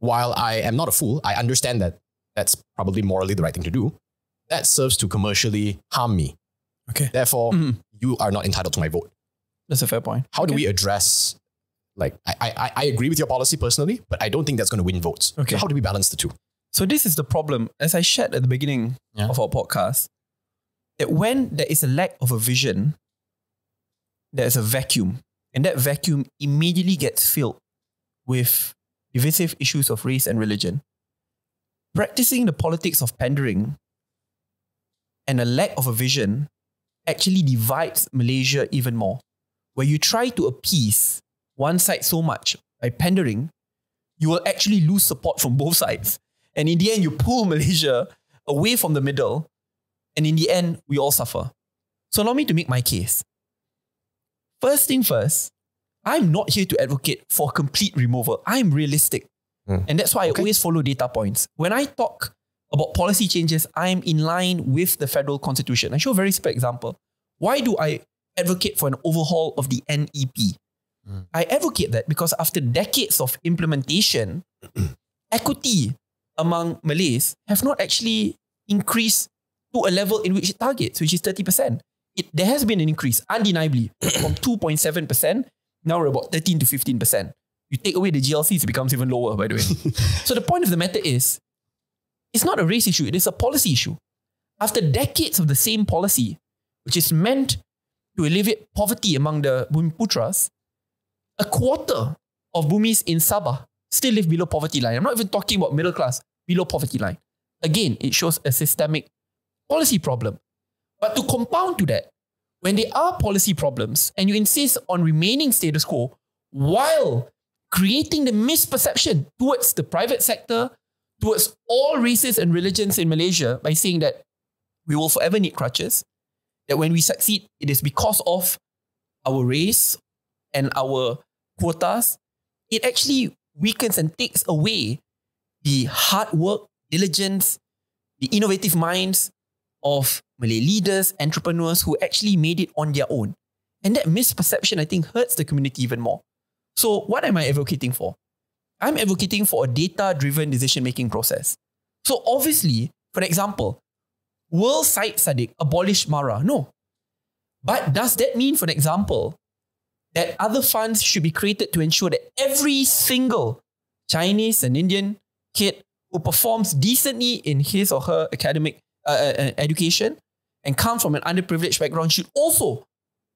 While I am not a fool, I understand that that's probably morally the right thing to do. That serves to commercially harm me.
Okay.
Therefore,
Mhm.
you are not entitled to my vote.
That's a fair point.
How do we address? Like, I, I, I agree with your policy personally, but I don't think that's going to win votes.
Okay.
So how do we balance the two?
So this is the problem, as I shared at the beginning
Yeah.
of our podcast, that when there is a lack of a vision, there is a vacuum, and that vacuum immediately gets filled with divisive issues of race and religion. Practicing the politics of pandering and a lack of a vision actually divides Malaysia even more. Where you try to appease one side so much by pandering, you will actually lose support from both sides. And in the end, you pull Malaysia away from the middle. And in the end, we all suffer. So allow me to make my case. First thing first, I'm not here to advocate for complete removal. I'm realistic.
Hmm.
And that's why I always follow data points. When I talk about policy changes, I'm in line with the federal constitution. I show a very simple example. Why do I advocate for an overhaul of the NEP? I advocate that because after decades of implementation, equity among Malays have not actually increased to a level in which it targets, which is 30%. It, there has been an increase, undeniably, from 2.7%, now we're about 13 to 15%. You take away the GLCs, it becomes even lower, by the way. so the point of the matter is, it's not a race issue, it is a policy issue. After decades of the same policy, which is meant to alleviate poverty among the Bumiputras, a quarter of Bumis in Sabah still live below poverty line. I'm not even talking about middle class, below poverty line. Again, it shows a systemic policy problem. But to compound to that, when there are policy problems and you insist on remaining status quo while creating the misperception towards the private sector, towards all races and religions in Malaysia by saying that we will forever need crutches, that when we succeed, it is because of our race and our quotas, it actually weakens and takes away the hard work, diligence, the innovative minds of Malay leaders, entrepreneurs who actually made it on their own. And that misperception, I think, hurts the community even more. So, what am I advocating for? I'm advocating for a data driven decision making process. So, obviously, for example, will Syed Saddiq abolish MARA? No. But does that mean, for example, that other funds should be created to ensure that every single Chinese and Indian kid who performs decently in his or her academic uh, uh, education and comes from an underprivileged background should also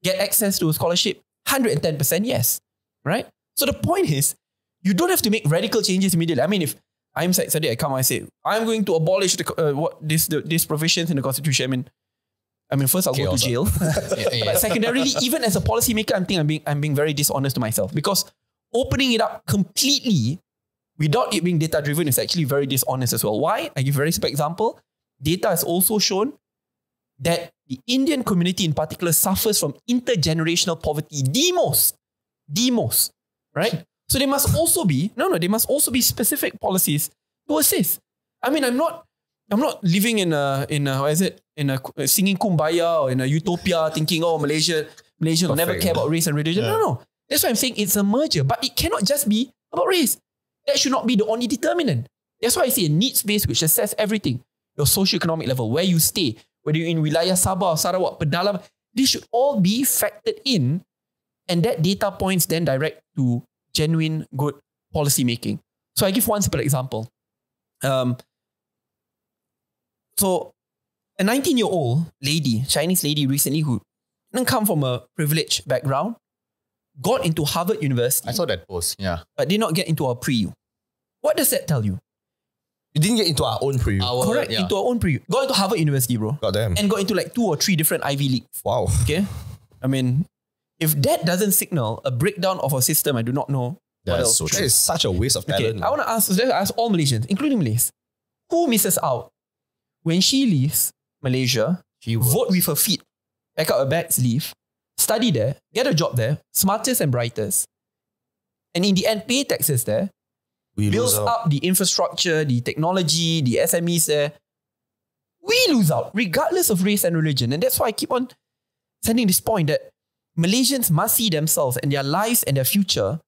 get access to a scholarship? 110% yes. Right? So the point is, you don't have to make radical changes immediately. I mean, if I'm Saddiq, I come and I say, I'm going to abolish the, uh, what this the, these provisions in the constitution. I mean, I mean, first I'll go to jail.
Yeah, yeah.
But secondarily, even as a policymaker, I'm thinking I'm being I'm being very dishonest to myself because opening it up completely without it being data driven is actually very dishonest as well. Why? I give a very simple example. Data has also shown that the Indian community in particular suffers from intergenerational poverty the most. The most. Right? So there must also be, no, no, there must also be specific policies to assist. I mean, I'm not I'm not living in a in a what is it in a singing kumbaya or in a utopia thinking oh Malaysia Malaysia will never care about race and religion. No, no, that's why I'm saying it's a merger, but it cannot just be about race. That should not be the only determinant. That's why I say a needs base which assess everything, your socioeconomic level, where you stay, whether you're in Wilayah Sabah, or Sarawak, Pedalam, this should all be factored in, and that data points then direct to genuine good policy making. So I give one simple example. Um, so a 19 year old lady, Chinese lady recently who didn't come from a privileged background, got into Harvard University,
I saw that post. Yeah.
but did not get into our pre-U. What does that tell you?
You didn't get into our own preview.
Our,
Correct,
Yeah.
into our own pre-U. Got into Harvard University, bro.
God damn.
And got into like two or three different Ivy Leagues.
wow.
Okay? I mean, if that doesn't signal a breakdown of our system, I do not know what
That's
else.
so true.
is such a waste of talent. Okay.
I want to ask, let's ask all Malaysians, including Malays, who misses out when she leaves Malaysia,
She
vote with her feet, pack up her bags, leave, study there, get a job there, smartest and brightest, and in the end pay taxes there,
we
builds up the infrastructure, the technology, the SMEs there. We lose out regardless of race and religion. And that's why I keep on sending this point that Malaysians must see themselves and their lives and their future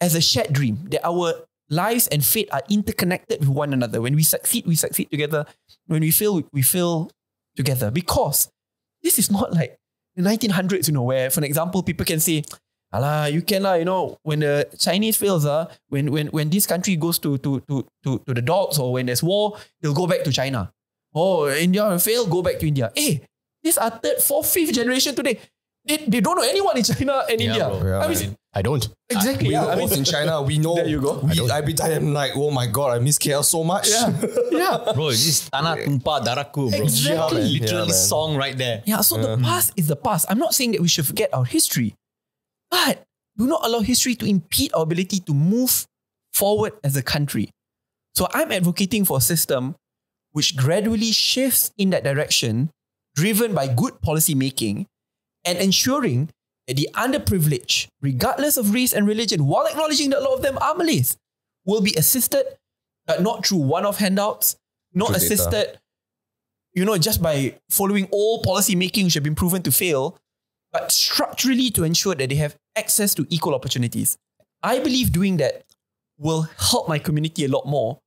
as a shared dream, that our lives and fate are interconnected with one another. When we succeed, we succeed together. When we fail, we fail together. Because this is not like the 1900s, you know, where, for example, people can say, Alah, you can lah, you know, when the Chinese fails, uh, when when when this country goes to to to to to the dogs or when there's war, they'll go back to China. Oh, India fail, go back to India. Hey, these are third, fourth, fifth generation today. They, they don't know anyone in China and
Yeah,
India.
bro.
Yeah,
I mean,
I don't.
exactly.
We
yeah,
were
I mean,
both in China. We know.
There you go.
We, I be I'm like, oh my god, I miss KL so much.
yeah, yeah.
Bro, this is Tanah Tumpah Darahku, bro.
Exactly.
Yeah, man.
Literally
Yeah, man.
song right there.
Yeah, so the past is the past. I'm not saying that we should forget our history, but do not allow history to impede our ability to move forward as a country. So I'm advocating for a system which gradually shifts in that direction, driven by good policy making and ensuring that the underprivileged, regardless of race and religion, while acknowledging that a lot of them are Malays, will be assisted, but not through one-off handouts, not
Through data.
assisted you know, just by following all policy making which have been proven to fail, but structurally to ensure that they have access to equal opportunities. I believe doing that will help my community a lot more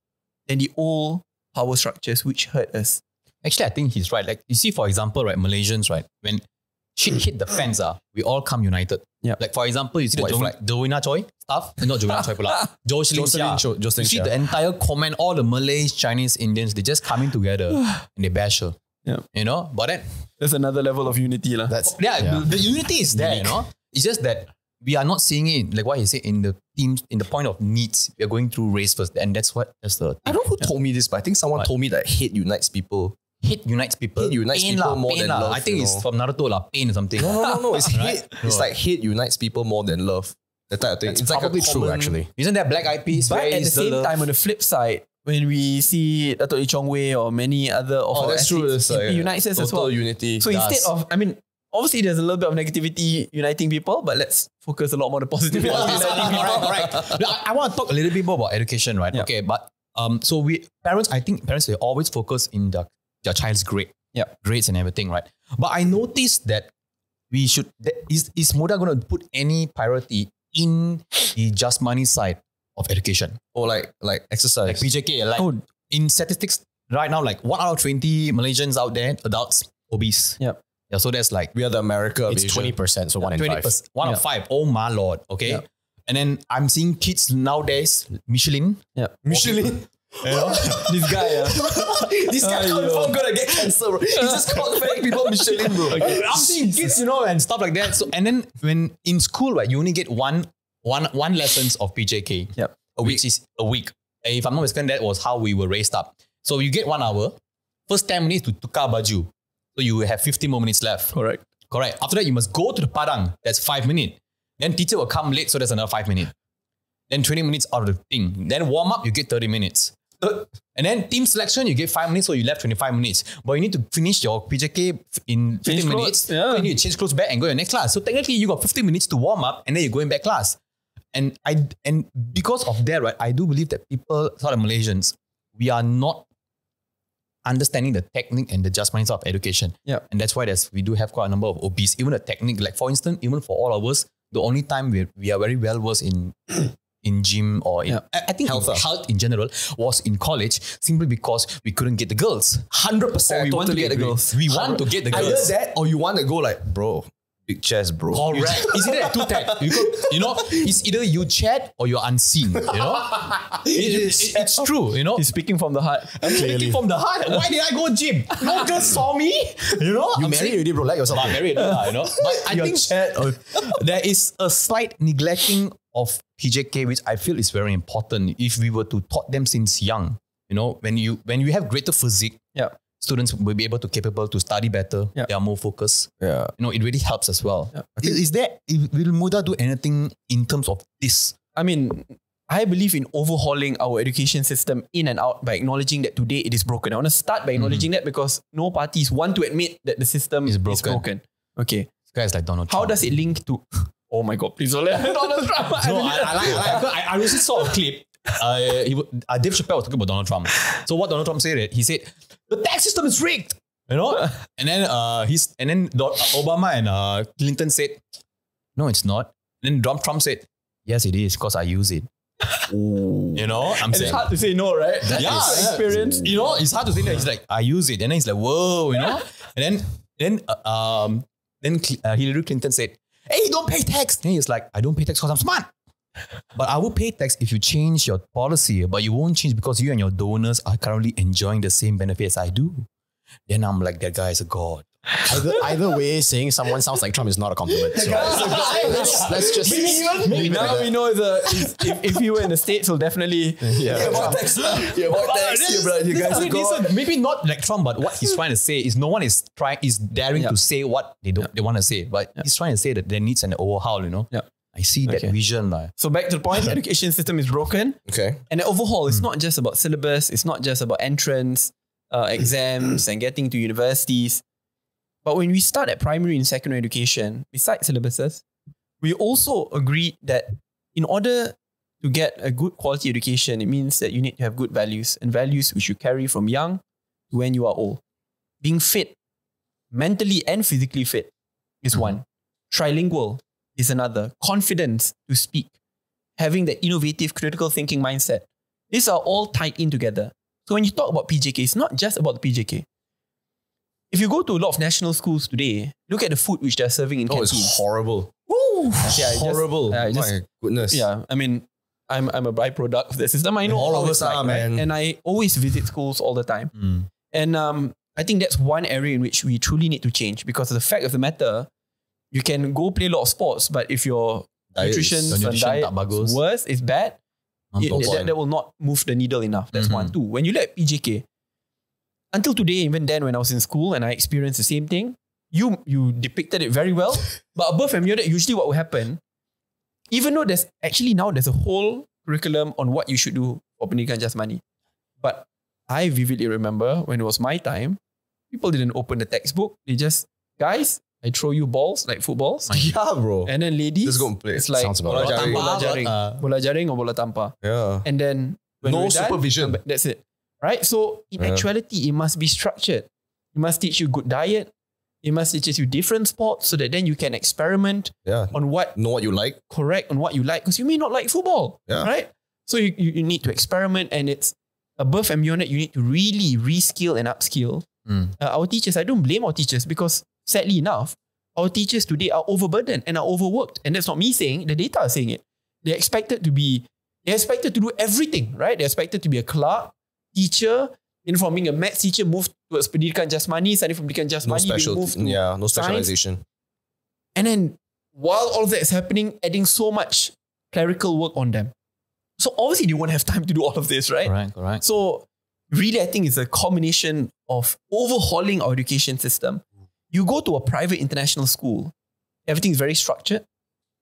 than the old power structures which hurt us.
Actually, I think he's right. Like you see, for example, right, Malaysians, right, when shit hit the fence, ah, we all come united.
Yeah.
Like for example, you see the
if
jo-
like-
Joanna Choi stuff, not Joanna Choi pula, Jocelyn
Jocelyn
Chia.
Cho-
You see
Chia.
the entire comment, all the Malays, Chinese, Indians, they just coming together and they bash her.
Yeah.
You know, but then
That's another level of unity. lah.
That's
yeah,
yeah.
The, the unity is there, you know. It's just that we are not seeing it like what he said in the teams in the point of needs. We are going through race first, and that's what that's the
I don't know who told me this, but I think someone
What?
told me that hate unites people.
Hate unites people.
Hate unites
pain
people
lah,
more
pain
than
lah.
love,
I think
you
it's from Naruto lah, pain or something.
No, no, no, no. It's
Right?
hate. It's like hate unites people more than love. That type of thing.
It's
it's like
probably
a
true, actually.
Isn't that Black Eyed Peas?
But at the
is
same
love?
time, on the flip side, when we see Dato' Lee Chong Wei or many other of
Oh,
our
that's true.
athletes,
It's like
it unites us as
total
well.
unity.
So
does.
instead of, I mean, obviously there's a little bit of negativity uniting people, but let's focus a lot more on the positivity
Yeah,
uniting people.
correct, correct. No, I, I want to talk a little bit more about education, right?
Yeah.
Okay, but um, so we parents, I think parents they always focus in the their child's grade,
Yeah.
grades and everything, right? But I noticed that we should that is is Muda going to put any priority in the just money side of education,
or like like exercise.
like PJK, like
Oh,
in statistics right now, like one out of twenty Malaysians out there, adults obese.
Yeah.
Yeah, so that's like
we are the America.
It's
Asia.
twenty percent, so one in five.
20%, one
Yeah.
of five. Oh my lord. Okay.
Yeah.
And then I'm seeing kids nowadays, Michelin.
yeah.
Michelin.
You know?
This guy, uh,
this guy confirm gonna get cancer, bro. He just called fake people Michelin, bro.
I'm seeing kids, you know, and stuff like that. So and then when in school, right, you only get one one one lessons of PJK.
Yep.
Which is a week. And If I'm not mistaken, that was how we were raised up. So you get one hour, first 10 minutes to tukar baju. So you have 15 more minutes left.
correct.
Correct. After that, you must go to the padang. That's five minutes. Then teacher will come late, so that's another five minutes. Then 20 minutes out of the thing. Then warm up, you get 30 minutes. Uh, And then team selection, you get five minutes, so you left 25 minutes. But you need to finish your PJK in 15
Change
minutes.
clothes, yeah.
So you need to change clothes back and go to your next class. So technically, you got 15 minutes to warm up, and then you're going back class. And I and because of that, right, I do believe that people, sort of Malaysians, we are not understanding the technique and the just minds of education.
Yeah.
And that's why there's we do have quite a number of obese. Even the technique, like for instance, even for all of us, the only time we, we are very well versed in in gym or in,
Yeah.
I, I think
Health,
in health in general was in college simply because we couldn't get the girls.
Hundred percent.
we want to get the girls.
We want to get the girls.
Either
girls.
that or you want to go like, bro, big chest, bro.
Correct. Is it a two tag? You, go, you know, it's either you chat or you're unseen. You know, It- it- it's true. You know,
He's speaking from the heart.
I'm speaking from the heart. Why did I go gym? No girl saw me. You know,
You
I'm
married
saying-
already, bro. Let yourself.
But
be.
married, you know. But I
Your
think
chat or-
there is a slight neglecting of PJK, which I feel is very important. If we were to taught them since young, you know, when you when you have greater physique,
Yeah.
students will be able to capable to study better.
Yeah.
They are more focused.
Yeah.
You know, it really helps as well.
Yeah.
Is, is there will Muda do anything in terms of this?
I mean, I believe in overhauling our education system in and out by acknowledging that today it is broken. I want to start by acknowledging mm-hmm. that because no parties want to admit that the system
Is
is
broken.
broken. Okay.
Guys like Donald
How
Trump.
does it link to? Oh my God! Please don't let Donald Trump.
No, I, I like, I like, I, I recently saw a clip. Uh, he, uh, Dave Chappelle was talking about Donald Trump. So what Donald Trump said, he said, the tax system is rigged. You know? And then uh, he's and then Obama and uh, Clinton said, no, it's not. And then Donald Trump said, yes, it is because I use it. Ooh. You know? I'm
And it's hard to say no, right?
Yeah,
It's experience.
You know, it's hard to say that. He's like, I use it. And then he's like, whoa, you know? And then, then, uh, um, then uh, Hillary Clinton said, hey, don't pay tax. And he's like, I don't pay tax because I'm smart. But I will pay tax if you change your policy, but you won't change because you and your donors are currently enjoying the same benefits as I do. Then I'm like, that guy is a god.
Either, either way, saying someone sounds like Trump is not a compliment. So let's, let's just
Maybe now we know the if, if, if he were in the states, he'll definitely
Yeah, what text? Yeah, what text? Yeah, bro, you guys
Listen,
are God.
listen, maybe not like Trump, but what he's trying to say is no one is trying is daring
Yeah.
to say what they don't they want to say, but he's trying to say that there needs an overhaul. You know,
Yeah.
I see that vision, like.
So back to the point, education system is broken.
Okay.
And the overhaul, it's not just about syllabus, it's not just about entrance, uh, exams, and getting to universities. But when we start at primary and secondary education, besides syllabuses, we also agreed that in order to get a good quality education, it means that you need to have good values and values which you carry from young to when you are old. Being fit, mentally and physically fit, is one. Trilingual, is another. Confidence to speak, having the innovative critical thinking mindset. These are all tied in together. So when you talk about PJK, it's not just about the PJK. If you go to a lot of national schools today, look at the food which they're serving in
Oh,
canteens.
it's horrible.
Woo! Yeah, I just-
horrible.
yeah, I just-
My goodness.
yeah, I mean, I'm I'm a byproduct of the system. I know
All of us are,
like, right?
man.
And I always visit schools all the time.
Mm.
And um, I think that's one area in which we truly need to change because the fact of the matter, you can go play a lot of sports, but if your
Diet is-
nutrition
Your
and
nutrition
diet
bagus.
is worse, is bad, it- that, that will not move the needle enough. That's one.
Mhm.
Two, when you let PJK, until today, even then when I was in school and I experienced the same thing, you you depicted it very well. but above and beyond that, usually what will happen, even though there's actually now there's a whole curriculum on what you should do for pendidikan jasmani. But I vividly remember when it was my time, people didn't open the textbook. They just, guys, I throw you balls like footballs.
Yeah, bro.
And then ladies,
Let's go and play.
it's like
Sounds about
Bola
right.
jaring.
bola jaring,
Uh,
bola jaring or bola tampar.
Yeah.
And then when
No
we're done,
supervision.
That's it. Right? So in actuality, it must be structured. It must teach you good diet. It must teach you different sports so that then you can experiment
Yeah.
on what
Know what you like.
correct on what you like because you may not like football.
Yeah.
Right? So you, you, you need to experiment and it's above and beyond that, you need to really reskill and upskill.
Mm.
Uh, our teachers, I don't blame our teachers because sadly enough, our teachers today are overburdened and are overworked. And that's not me saying, the data are saying it. They're expected to be, they're expected to do everything, right? They're expected to be a clerk, teacher, then from being a maths teacher, move towards pendidikan jasmani, suddenly from pendidikan
No
jasmani, being
special.
moved to
Yeah. No
science.
specialization.
and then while all of that is happening, adding so much clerical work on them. So obviously they won't have time to do all of this, right?
Correct, correct.
So really, I think it's a combination of overhauling our education system. You go to a private international school, everything is very structured,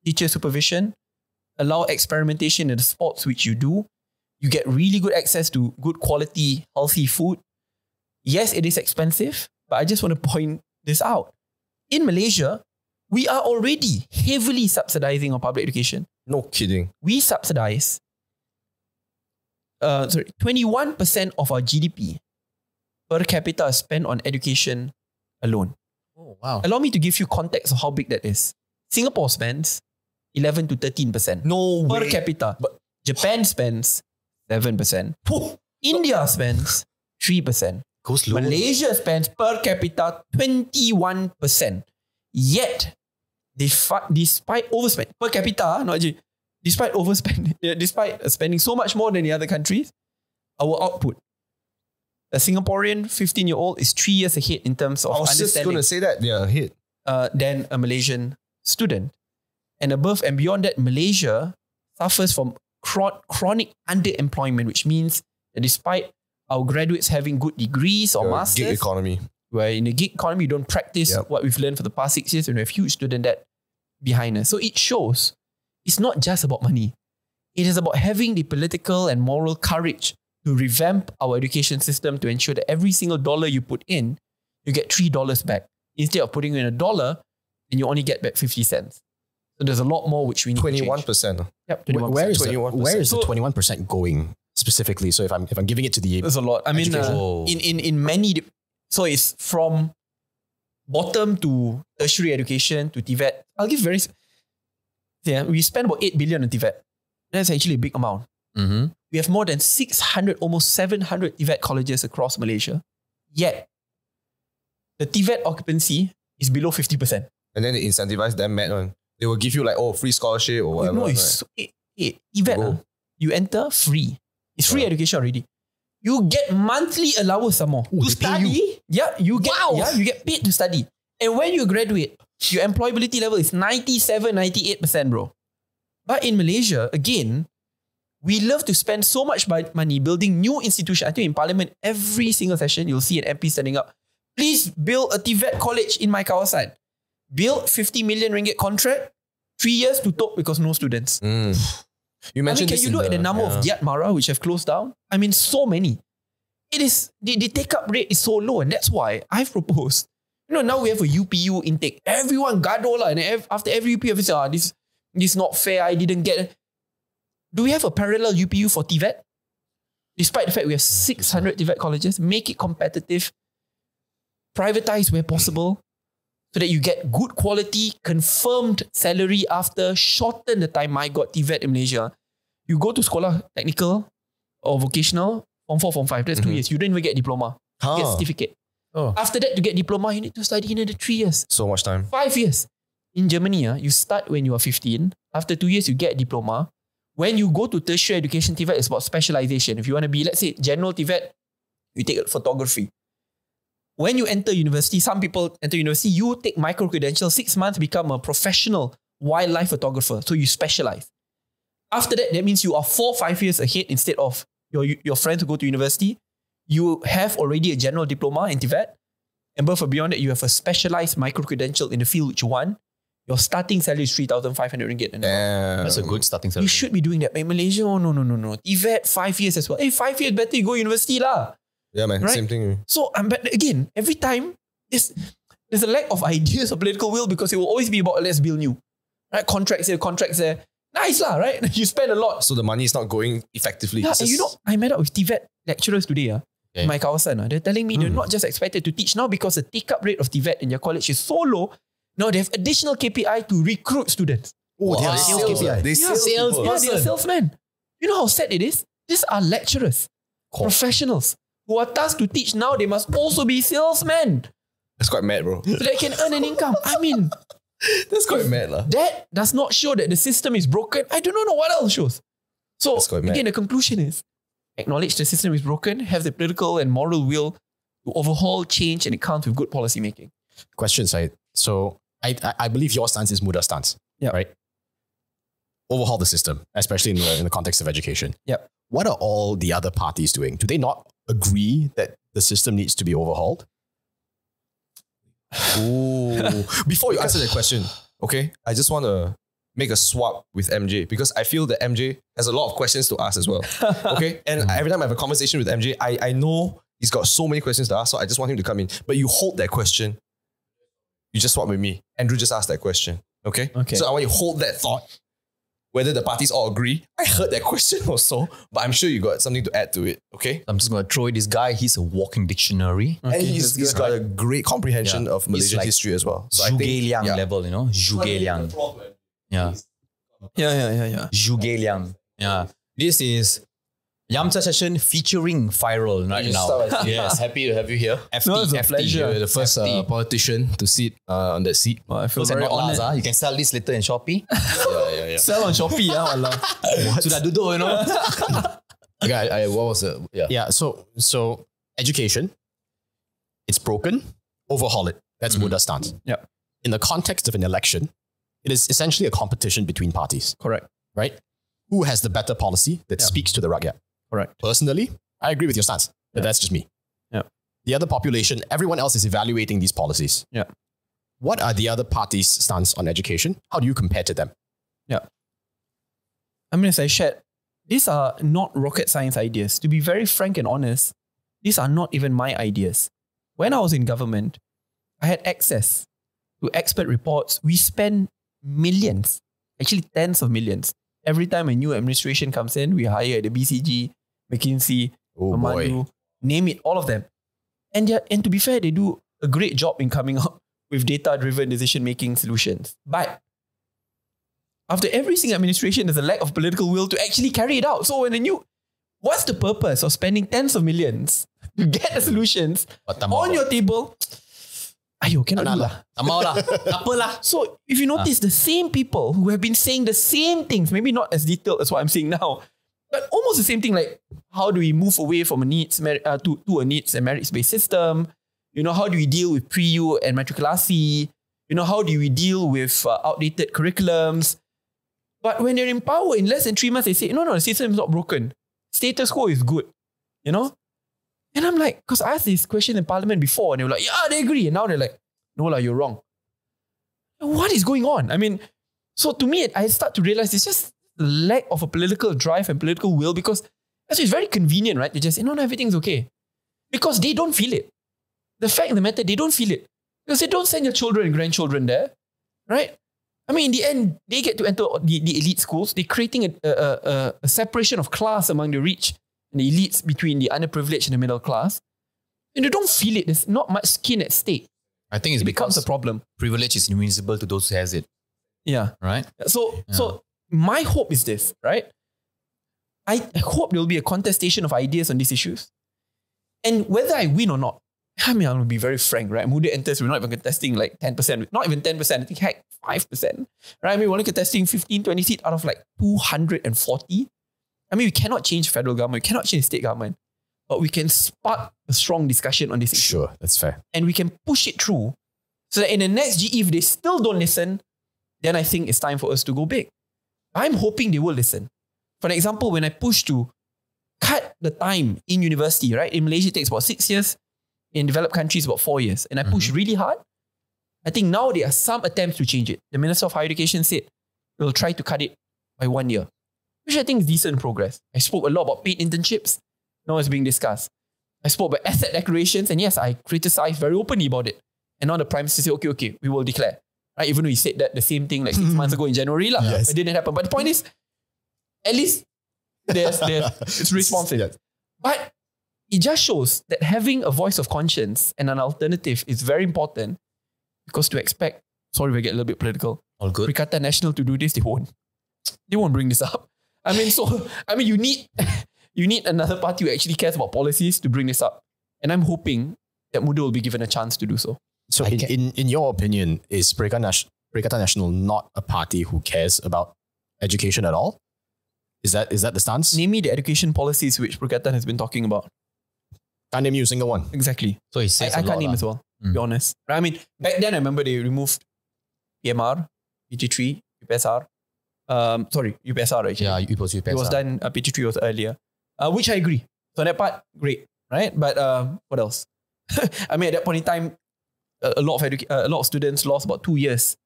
teacher supervision, allow experimentation in the sports which you do. You get really good access to good quality, healthy food. Yes, it is expensive, but I just want to point this out. In Malaysia, we are already heavily subsidizing our public education
No kidding.
we subsidize uh, sorry, 21% of our GDP per capita is spent on education alone.
Oh, wow.
Allow me to give you context of how big that is. Singapore spends 11 to 13%
No
per
way.
capita. But Japan spends 7%. India spends 3%.
Go slow.
Malaysia spends per capita 21%. Yet, despite overspend per capita, not G, despite overspend, despite spending so much more than the other countries, our output, a Singaporean 15 year old is three years ahead in terms of
I was just going to say that. Yeah, ahead
uh, than a Malaysian student. And above and beyond that, Malaysia suffers from chronic underemployment, which means that despite our graduates having good degrees or
Yeah,
masters,
Gig economy.
where in the gig economy, you don't practice
Yep.
what we've learned for the past six years and we have huge student debt behind us. So it shows it's not just about money. It is about having the political and moral courage to revamp our education system to ensure that every single dollar you put in, you get $3 back. Instead of putting in a dollar and you only get back 50 cents. So there's a lot more which we need to
Twenty-one
change.
percent.
Yep, 21%.
where is the,
21%.
where is the twenty one percent going specifically? So if I'm if I'm giving it to the
There's a lot. I mean, uh, in, in, in many, dip- so it's from bottom to tertiary education to TVET. I'll give very, yeah, we spend about 8 billion on TVET. That's actually a big amount.
Mm-hmm.
We have more than 600, almost 700 TVET colleges across Malaysia. Yet, the TVET occupancy is below 50%.
And then they incentivize them mad on. They will give you like oh free scholarship or whatever.
no, it's
right?
so, TVET,
Go.
ah, you enter free. It's free
Yeah.
education already. You get monthly allowance some more.
Ooh,
to
they pay
study, yeah, you get
Wow.
yeah, you get paid to study. And when you graduate, your employability level is 97, 98%, bro. But in Malaysia, again, we love to spend so much money building new institutions. I think in parliament, every single session, you'll see an MP standing up. Please build a TVET college in my kawasan. Build 50 million ringgit contract, three years to talk because no students.
Mm. You
I mean, can you look at the number of
yeah.
Giat Mara which have closed down? I mean, so many. It is the, the take up rate is so low, and that's why I've proposed. You know, now we have a UPU intake. Everyone gado lah, and ev- after every UPU, say, ah, this this is not fair. I didn't get. it." Do we have a parallel UPU for TVET? Despite the fact we have 600 TVET colleges, make it competitive, privatize where possible, so that you get good quality, confirmed salary after, shorten the time I got TVET in Malaysia. You go to sekolah technical or vocational, form 4, form 5, that's two
Mhm.
years. You don't even get diploma, you get
Huh.
certificate.
Oh.
After that, to get diploma, you need to study another three years,
So much time.
five years. In Germany, ah, you start when you are 15. After two years, you get diploma. When you go to tertiary education, TVET is about specialization. If you want to be, let's say, general TVET, you take photography. When you enter university, some people enter university, you take micro credentials, six months, become a professional wildlife photographer. So you specialize. After that, that means you are four, five years ahead instead of your, your friends who go to university. You have already a general diploma in TVET. And above and beyond that, you have a specialized micro credential in the field which you want. Your starting salary is 3,500 ringgit. an hour.
Damn.
That's a good starting salary.
You should be doing that. But in Malaysia, oh, no, no, no, no. TVET, five years as well. Hey, five years better you go university lah.
Yeah, man.
Right?
Same thing.
So, um, but again, every time there's, there's a lack of ideas of political will because it will always be about let's build new. Right? Contracts here, contracts there. Nice lah, right? You spend a lot.
So the money is not going effectively.
Yeah,
It's
and you know, I met up with TVET lecturers today. Ah,
Okay.
My kawasan, ah, they're telling me they're
Hmm.
not just expected to teach now because the take-up rate of TVET in their college is so low. Now they have additional KPI to recruit students.
Oh, they
Wow.
have sales
Sales,
KPI.
They
Yeah,
sales
sales.
Yeah, they're salesmen. You know how sad it is? These are lecturers, professionals who are tasked to teach now. They must also be salesmen
That's quite mad, bro.
so they can earn an income. I mean,
That's quite mad, lah.
that does not show that the system is broken. I do not know what else shows. So
That's quite mad.
again, the conclusion is acknowledge the system is broken, have the political and moral will to overhaul, change, and it counts with good policy making.
Question, Syed. So I, I, I believe your stance is Muda's stance.
Yeah.
Right? Overhaul the system, especially in the, in the context of education.
Yep.
What are all the other parties doing? Do they not agree that the system needs to be overhauled?
Ooh. Before you answer that question, okay, I just want to make a swap with MJ because I feel that MJ has a lot of questions to ask as well. Okay. And mm. every time I have a conversation with MJ, I, I know he's got so many questions to ask. So I just want him to come in. But you hold that question. You just swap with me. Andrew just asked that question. Okay.
Okay.
So I want you to hold that thought. Whether the parties all agree. I heard that question also, but I'm sure you got something to add to it. Okay.
I'm just going to throw. This guy, he's a walking dictionary.
and
Okay,
he's,
that's
he's
good.
got a great comprehension
Yeah.
of Malaysian
like
history as well. So I
Zhuge
think,
Liang
yeah.
level, you know? Zhuge Liang. Yeah.
Yeah, yeah, yeah, yeah.
Zhuge Liang. Yeah. This is Yum Cha session featuring Viral right now.
start
yes.
Happy to have you here.
FT,
No, it's a
FT.
pleasure.
You're the first uh, politician to sit uh, on that seat.
Well, I feel
Those
very honored.
last. You can sell this later in Shopee.
yeah, yeah, yeah.
Sell on Shopee, ah, wallah.
Sudah duduk, you know?
Okay, I, I, what was it? Yeah. Yeah. So, so education, it's broken. Overhaul it. That's
Mhm.
Muda's stance.
Yep.
In the context of an election, it is essentially a competition between parties,
Correct.
right? Who has the better policy that
Yeah.
speaks to the rakyat?
Correct.
Personally, I agree with your stance, but
Yeah.
that's just me.
Yeah.
The other population, everyone else is evaluating these policies.
Yeah.
What are the other parties' stance on education? How do you compare to them? Yeah.
I mean, as I shared, these are not rocket science ideas. To be very frank and honest, these are not even my ideas. When I was in government, I had access to expert reports. We spend millions, actually tens of millions. Every time a new administration comes in, we hire the BCG, McKinsey,
Oh
Amandu, name it, all of them. And, they're- and to be fair, they do a great job in coming up with data driven decision making solutions. But after every single administration, there's a lack of political will to actually carry it out. So when a new, what's the purpose of spending tens of millions to get the solutions
oh, mau.
on your table? Ayo, cannot do lah.
Tak mau lah. Tak apa lah.
So if you notice, ah. the same people who have been saying the same things, maybe not as detailed as what I'm saying now, but almost the same thing. Like, how do we move away from a needs uh, to to a needs and merits based system? You know, how do we deal with pre-U and matrikulasi? You know, how do we deal with uh, outdated curriculums? But when they're in power, in less than three months, they say, no, no, the system is not broken. Status quo is good. You know? And I'm like, because I asked this question in parliament before, and they were like, yeah, they agree. And now they're like, no, lah, you're wrong. What is going on? I mean, so to me, I start to realize it's just lack of a political drive and political will because actually it's very convenient, right? To just say, no, no, everything's okay. Because they don't feel it. The fact of the matter, they don't feel it. Because they don't send your children and grandchildren there, right? I mean, in the end, they get to enter the, the elite schools. They're creating a, a, a, a separation of class among the rich and the elites between the underprivileged and the middle class. And they don't feel it. There's not much skin at stake.
I think it's
it becomes
because
a problem.
privilege is invisible to those who has it,
Yeah.
right?
So so my hope is this, right? I hope there will be a contestation of ideas on these issues. And whether I win or not, I mean, I'm going to be very frank, right? Muda enters, we're not even contesting like 10%, not even 10%, I think heck, 5%, right? I mean, we're only contesting 15, 20 seats out of like 240. I mean, we cannot change federal government, we cannot change state government, but we can spark a strong discussion on this issue
Sure, that's fair.
and we can push it through so that in the next GE, if they still don't listen, then I think it's time for us to go big. I'm hoping they will listen. For an example, when I push to cut the time in university, right? In Malaysia, it takes about six years. In developed countries, about four years. And I push mm-hmm. really hard. I think now there are some attempts to change it. The Minister of Higher Education said we'll try to cut it by one year, which I think is decent progress. I spoke a lot about paid internships. Now it's being discussed. I spoke about asset declarations, and yes, I criticized very openly about it. And now the Prime Minister said, okay, okay, we will declare. Right? Even though he said that the same thing like six months ago in January, lah,
Yes.
it didn't happen. But the point is, at least there's, there's it's responsive.
Yes.
But it just shows that having a voice of conscience and an alternative is very important because to expect, sorry if I get a little bit political,
All good.
Perikatan Nasional to do this, they won't. They won't bring this up. I mean, so I mean, you need you need another party who actually cares about policies to bring this up, and I'm hoping that Muda will be given a chance to do so.
So, in, in, in your opinion, is Perikatan, Nas- Perikatan Nasional not a party who cares about education at all? Is that is that the stance?
Name me the education policies which Perikatan has been talking about.
Can't name you a single one.
Exactly.
So he
I,
says
I
a
can't
lot,
name as well. To be
Mm.
honest, I mean, back then I remember they removed PMR, PT3, UPSR. Um, sorry, UPSR actually.
Yeah, it was you
it was done. Uh, PT3 was earlier, uh, which I agree. So that part, great, right? But uh, what else? I mean, at that point in time, a, lot of uh, a lot of students lost about two years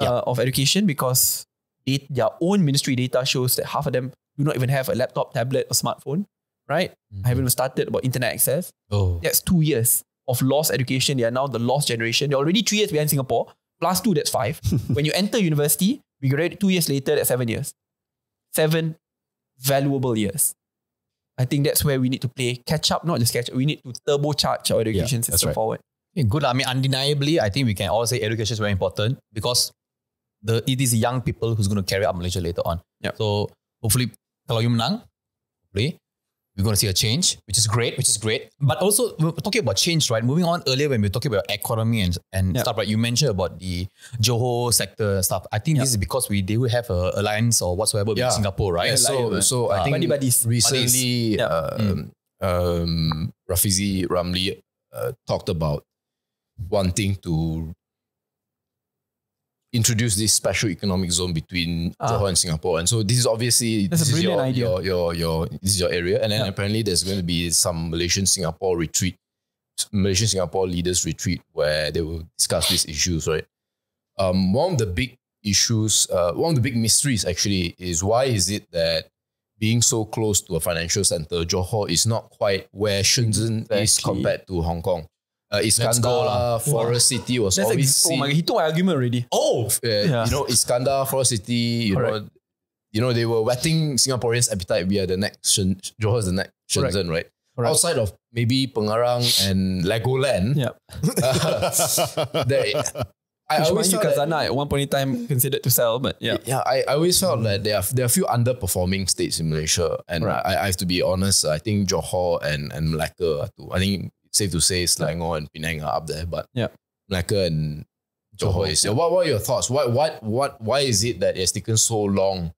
uh, of education because they, their own ministry data shows that half of them do not even have a laptop, tablet, or smartphone. Right? I haven't even started about internet access.
Oh,
That's two years of lost education. They are now the lost generation. They're already three years behind Singapore. Plus two, that's five. when you enter university, we graduate two years later, that's seven years. Seven valuable years. I think that's where we need to play catch up, not just catch up. We need to turbocharge our education
that's
system
right.
forward.
Okay, good. I mean, undeniably, I think we can all say education is very important because the it is young people who's going to carry up Malaysia later on.
Yep.
So hopefully, kalau you menang, hopefully we're going to see a change, which is great, which is great. But also, we're talking about change, right? Moving on earlier when we were talking about economy and, and
Yep.
stuff, right? You mentioned about the Johor sector stuff. I think
Yep.
this is because we do have a alliance or whatsoever
Yeah.
with Singapore, right?
Yeah, so
Lion,
so I
uh,
think
buddy buddies.
recently
Yeah.
um, um, Rafizi Ramli uh, talked about wanting to introduce this special economic zone between
Ah.
Johor and Singapore. And so this is obviously
That's
this is your, your your your this is your area. And then
Yeah.
apparently there's going to be some Malaysian Singapore retreat, Malaysian Singapore leaders retreat where they will discuss these issues, right? Um, one of the big issues, uh, one of the big mysteries actually is why is it that being so close to a financial center, Johor is not quite where Shenzhen is compared to Hong Kong. Uh, Iskandar. Forest City was
That's
always
ex- oh my god, he took my argument already.
Oh, uh,
Yeah.
you know, Iskandar Forest City, you
Correct.
know, you know, they were wetting Singaporeans' appetite via the next Shen, Johor is the next. Shenzhen, right?
Correct.
Outside of maybe Pengerang and Legoland,
Yeah.
there, I
Which
always
mind you,
felt that-
Khazanah at one point in time considered to sell, but yeah.
yeah, I, I always felt that there are there are a few underperforming states in Malaysia, and
Right.
I, I have to be honest. I think Johor and and Malacca are two. I think safe to say Selangor and Penang are up there, but
Yeah.
Malacca and Johor, is. What what are your thoughts? What what what why is it that it's taken so long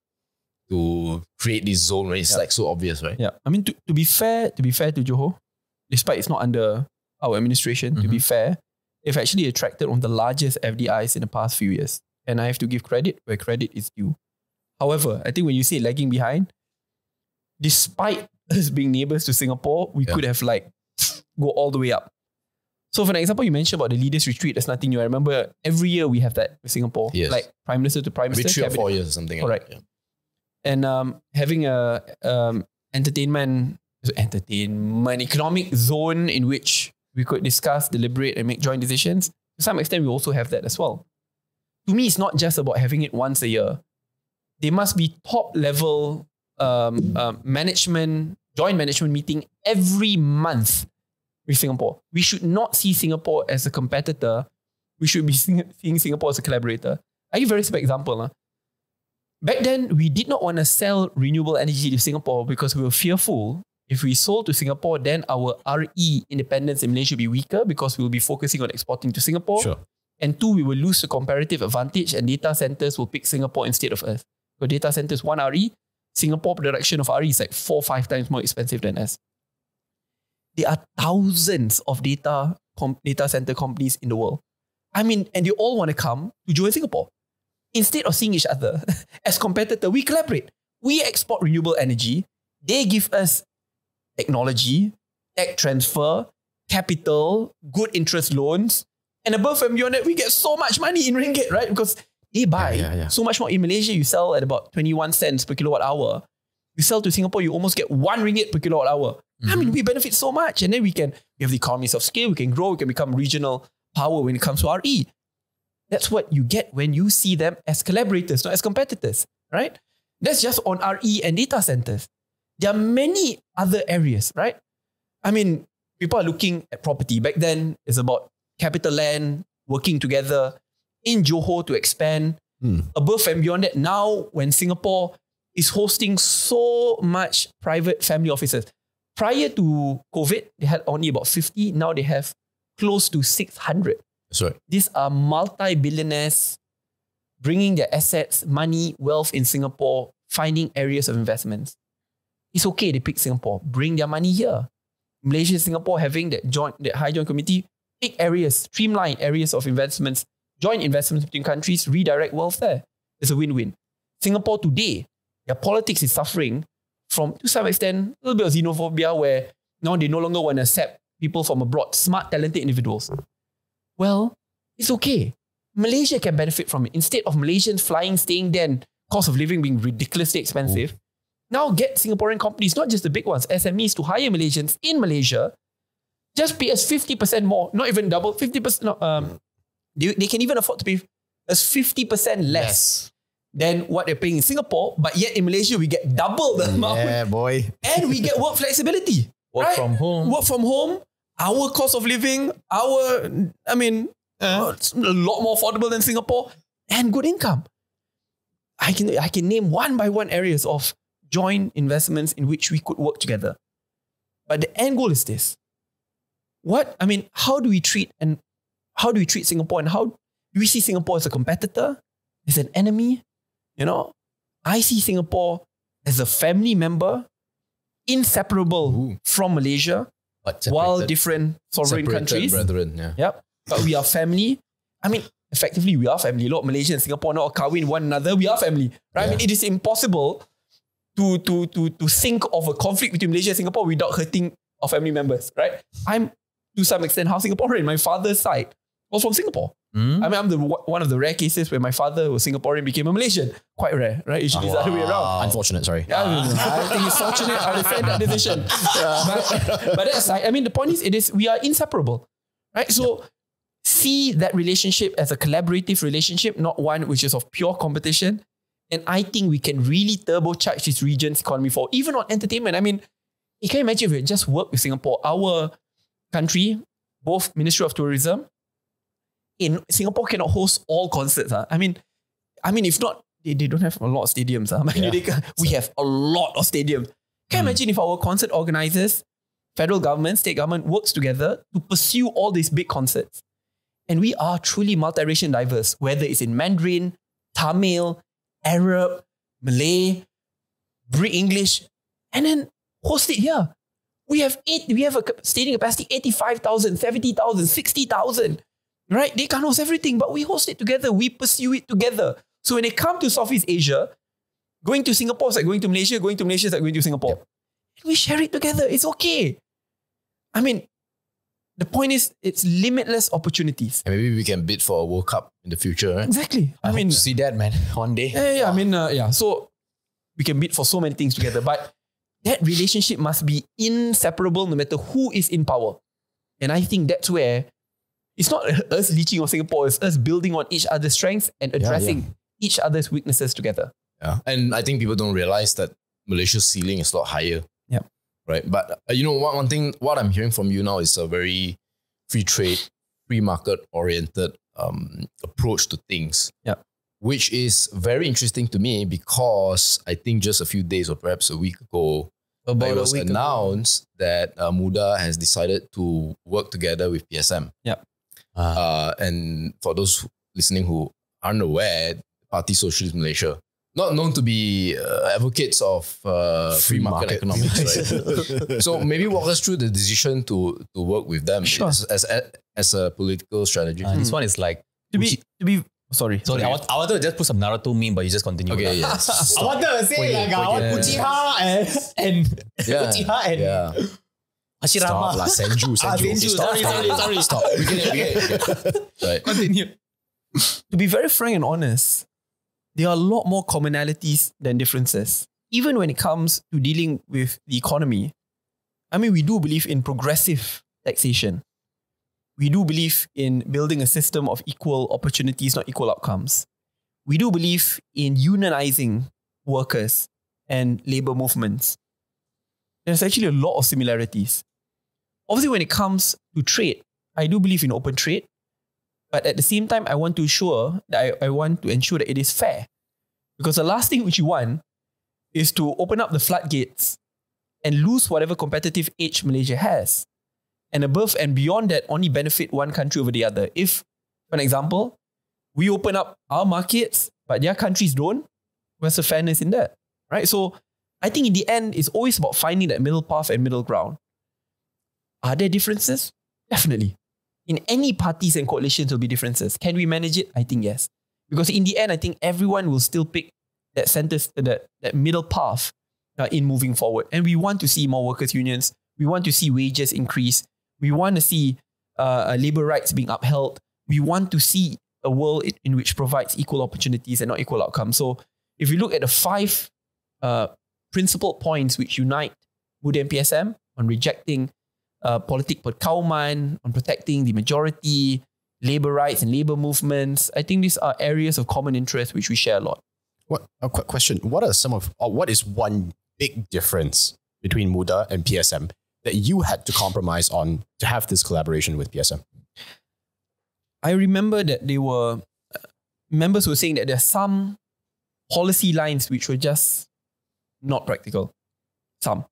to create this zone when it's
Yeah.
like so obvious, right?
Yeah, I mean to, to be fair, to be fair to Johor, despite it's not under our administration, to be mm-hmm. fair, they've actually attracted one of the largest FDIs in the past few years, and I have to give credit where credit is due. However, I think when you say lagging behind, despite us being neighbors to Singapore, we
Yeah.
could have like go all the way up. So, for an example, you mentioned about the leaders' retreat. That's nothing new. I remember every year we have that with Singapore,
Yes.
like prime minister to prime minister,
three or four years or something.
Correct.
yeah.
and um, having a um, entertainment entertainment economic zone in which we could discuss, deliberate, and make joint decisions. To some extent, we also have that as well. To me, it's not just about having it once a year. There must be top level um, um, management, joint management meeting every month with Singapore. We should not see Singapore as a competitor we should be seeing, Singapore as a collaborator. I give a very simple example. lah. Back then, we did not want to sell renewable energy to Singapore because we were fearful if we sold to Singapore, then our RE independence in Malaysia will be weaker because we will be focusing on exporting to Singapore.
Sure.
And two, we will lose the comparative advantage and data centers will pick Singapore instead of us. So data centers, one RE, Singapore production of RE is like four, five times more expensive than us. There are thousands of data com- data center companies in the world. I mean, and they all want to come to join Singapore. Instead of seeing each other as competitor, we collaborate. We export renewable energy. They give us technology, tech transfer, capital, good interest loans. And above and beyond that, we get so much money in ringgit, right? Because they buy
Yeah, yeah, yeah.
so much more. In Malaysia, you sell at about 21 cents per kilowatt hour. You sell to Singapore, you almost get one ringgit per kilowatt hour. I mean, we benefit so much. And then we can, we have the economies of scale, we can grow, we can become regional power when it comes to RE. That's what you get when you see them as collaborators, not as competitors, right? That's just on RE and data centers. There are many other areas, right? I mean, people are looking at property. Back then, it's about capital land, working together in Johor to expand.
Hmm.
Above and beyond that, now when Singapore is hosting so much private family offices, prior to COVID, they had only about 50. Now they have close to 600
That's right.
these are multi-billionaires bringing their assets, money, wealth in Singapore, finding areas of investments. It's okay they pick Singapore, bring their money here. Malaysia, Singapore having that joint, that high joint committee, pick areas, streamline areas of investments, joint investments between countries, redirect wealth there. It's a win-win. Singapore today, their politics is suffering from, to some extent, a little bit of xenophobia where now they no longer want to accept people from abroad, smart, talented individuals. Well, it's okay. Malaysia can benefit from it. Instead of Malaysians flying, staying there, cost of living being ridiculously expensive, now get Singaporean companies, not just the big ones, SMEs, to hire Malaysians in Malaysia. Just pay us 50% more, not even double, 50%. No, um, they, they can even afford to pay us 50% less than what they're paying in Singapore, but yet in Malaysia, we get double the amount
Yeah, boy.
and we get work flexibility.
Work
right?
from home.
Work from home. Our cost of living, our, I mean, uh, it's a lot more affordable than Singapore and good income. I can, I can name one by one areas of joint investments in which we could work together. But the end goal is this. What, I mean, how do we treat and how do we treat Singapore and how do we see Singapore as a competitor, as an enemy? You know, I see Singapore as a family member, inseparable
Ooh.
from Malaysia,
But
while different sovereign
separated
countries.
brethren, yeah.
Yep. But we are family. I mean, effectively, we are family. A lot of Malaysia and Singapore now kahwin one another. We are family. Right? I mean, it is impossible to, to, to, to think of a conflict between Malaysia and Singapore without hurting our family members. Right? I'm, to some extent, half Singaporean. My father's side was from Singapore.
Hmm?
I mean, I'm the one of the rare cases where my father was Singaporean, became a Malaysian. Quite rare, right? Usually it's the other way around.
Unfortunate, sorry.
Yeah, I, mean, I think it's fortunate. I defend that decision. But, but that's like, I mean, the point is, it is we are inseparable, right? So see that relationship as a collaborative relationship, not one which is of pure competition. And I think we can really turbocharge this region's economy for even on entertainment. I mean, you can imagine if we just work with Singapore, our country, both Ministry of Tourism, in Singapore cannot host all concerts. ah. I mean, I mean, if not, they, they don't have a lot of stadiums. ah. I mean, they we have a lot of stadiums. Can you imagine if our concert organizers, federal government, state government works together to pursue all these big concerts? And we are truly multiracial diverse, whether it's in Mandarin, Tamil, Arab, Malay, Brit English, and then host it here. We have eight, we have a stadium capacity 85,000, 70,000, 60,000. Right? They can't host everything, but we host it together. We pursue it together. So when they come to Southeast Asia, going to Singapore is like going to Malaysia, going to Malaysia is like going to Singapore. We share it together. It's okay. I mean, the point is, it's limitless opportunities.
And maybe we can bid for a World Cup in the future. eh?
Exactly. I,
I
mean,
mean, see that man one day.
yeah, yeah, I mean, uh, yeah. So we can bid for so many things together, but that relationship must be inseparable no matter who is in power. And I think that's where it's not us leeching on Singapore, it's us building on each other's strengths and addressing each other's weaknesses together.
Yeah. And I think people don't realize that Malaysia's ceiling is a lot higher.
Yep.
Right. But uh, you know what? One thing, what I'm hearing from you now is a very free trade, free market oriented
um, approach to things.
Yep.
Which is very interesting to me because I think just a few days or perhaps a week ago,
About
it was
week ago.
announced that uh, Muda has decided to work together with PSM.
Yep.
Uh, and for those listening who aren't aware, Party Socialist Malaysia, not known to be uh, advocates of uh, free, market, economics, right? so maybe walk us through the decision to to work with them
Sure.
as, as as a political strategy.
Uh, this one is like
to be to be sorry.
sorry. I, want, I wanted to just put some Naruto meme, but you just continue.
okay, yes.
I
Stop.
wanted to say like I want
point it.
Uchiha and and
Yeah.
Uchiha and
Yeah.
Hashirama.
Stop, lah. Senju,
Ah,
Senju.
Senju,
Stop,
sorry, sorry, sorry.
Stop. We get it, we get it, we get it. Right.
Continue.
to be very frank and honest, there are a lot more commonalities than differences. Even when it comes to dealing with the economy, I mean, we do believe in progressive taxation. We do believe in building a system of equal opportunities, not equal outcomes. We do believe in unionizing workers and labor movements. There's actually a lot of similarities. Obviously, when it comes to trade, I do believe in open trade. But at the same time, I want to ensure that I, I want to ensure that it is fair. Because the last thing which you want is to open up the floodgates and lose whatever competitive edge Malaysia has. And above and beyond that, only benefit one country over the other. If, for an example, we open up our markets, but their countries don't, where's the fairness in that? Right? So I think in the end, it's always about finding that middle path and middle ground. Are there differences? Definitely in any parties and coalitions will be differences. Can we manage it? I think yes. Because in the end, I think everyone will still pick that center, that, that middle path uh, in moving forward. And we want to see more workers' unions. We want to see wages increase. We want to see uh, uh, labor rights being upheld. We want to see a world in, which provides equal opportunities and not equal outcomes. So if you look at the five uh, principal points which unite Muda and PSM on rejecting uh, politik perkauman, on protecting the majority, labor rights and labor movements. I think these are areas of common interest which we share a lot.
What a quick question? What are some of, or what is one big difference between Muda and PSM that you had to compromise on to have this collaboration with PSM?
I remember that they were uh, members were saying that there are some policy lines which were just not practical. Some.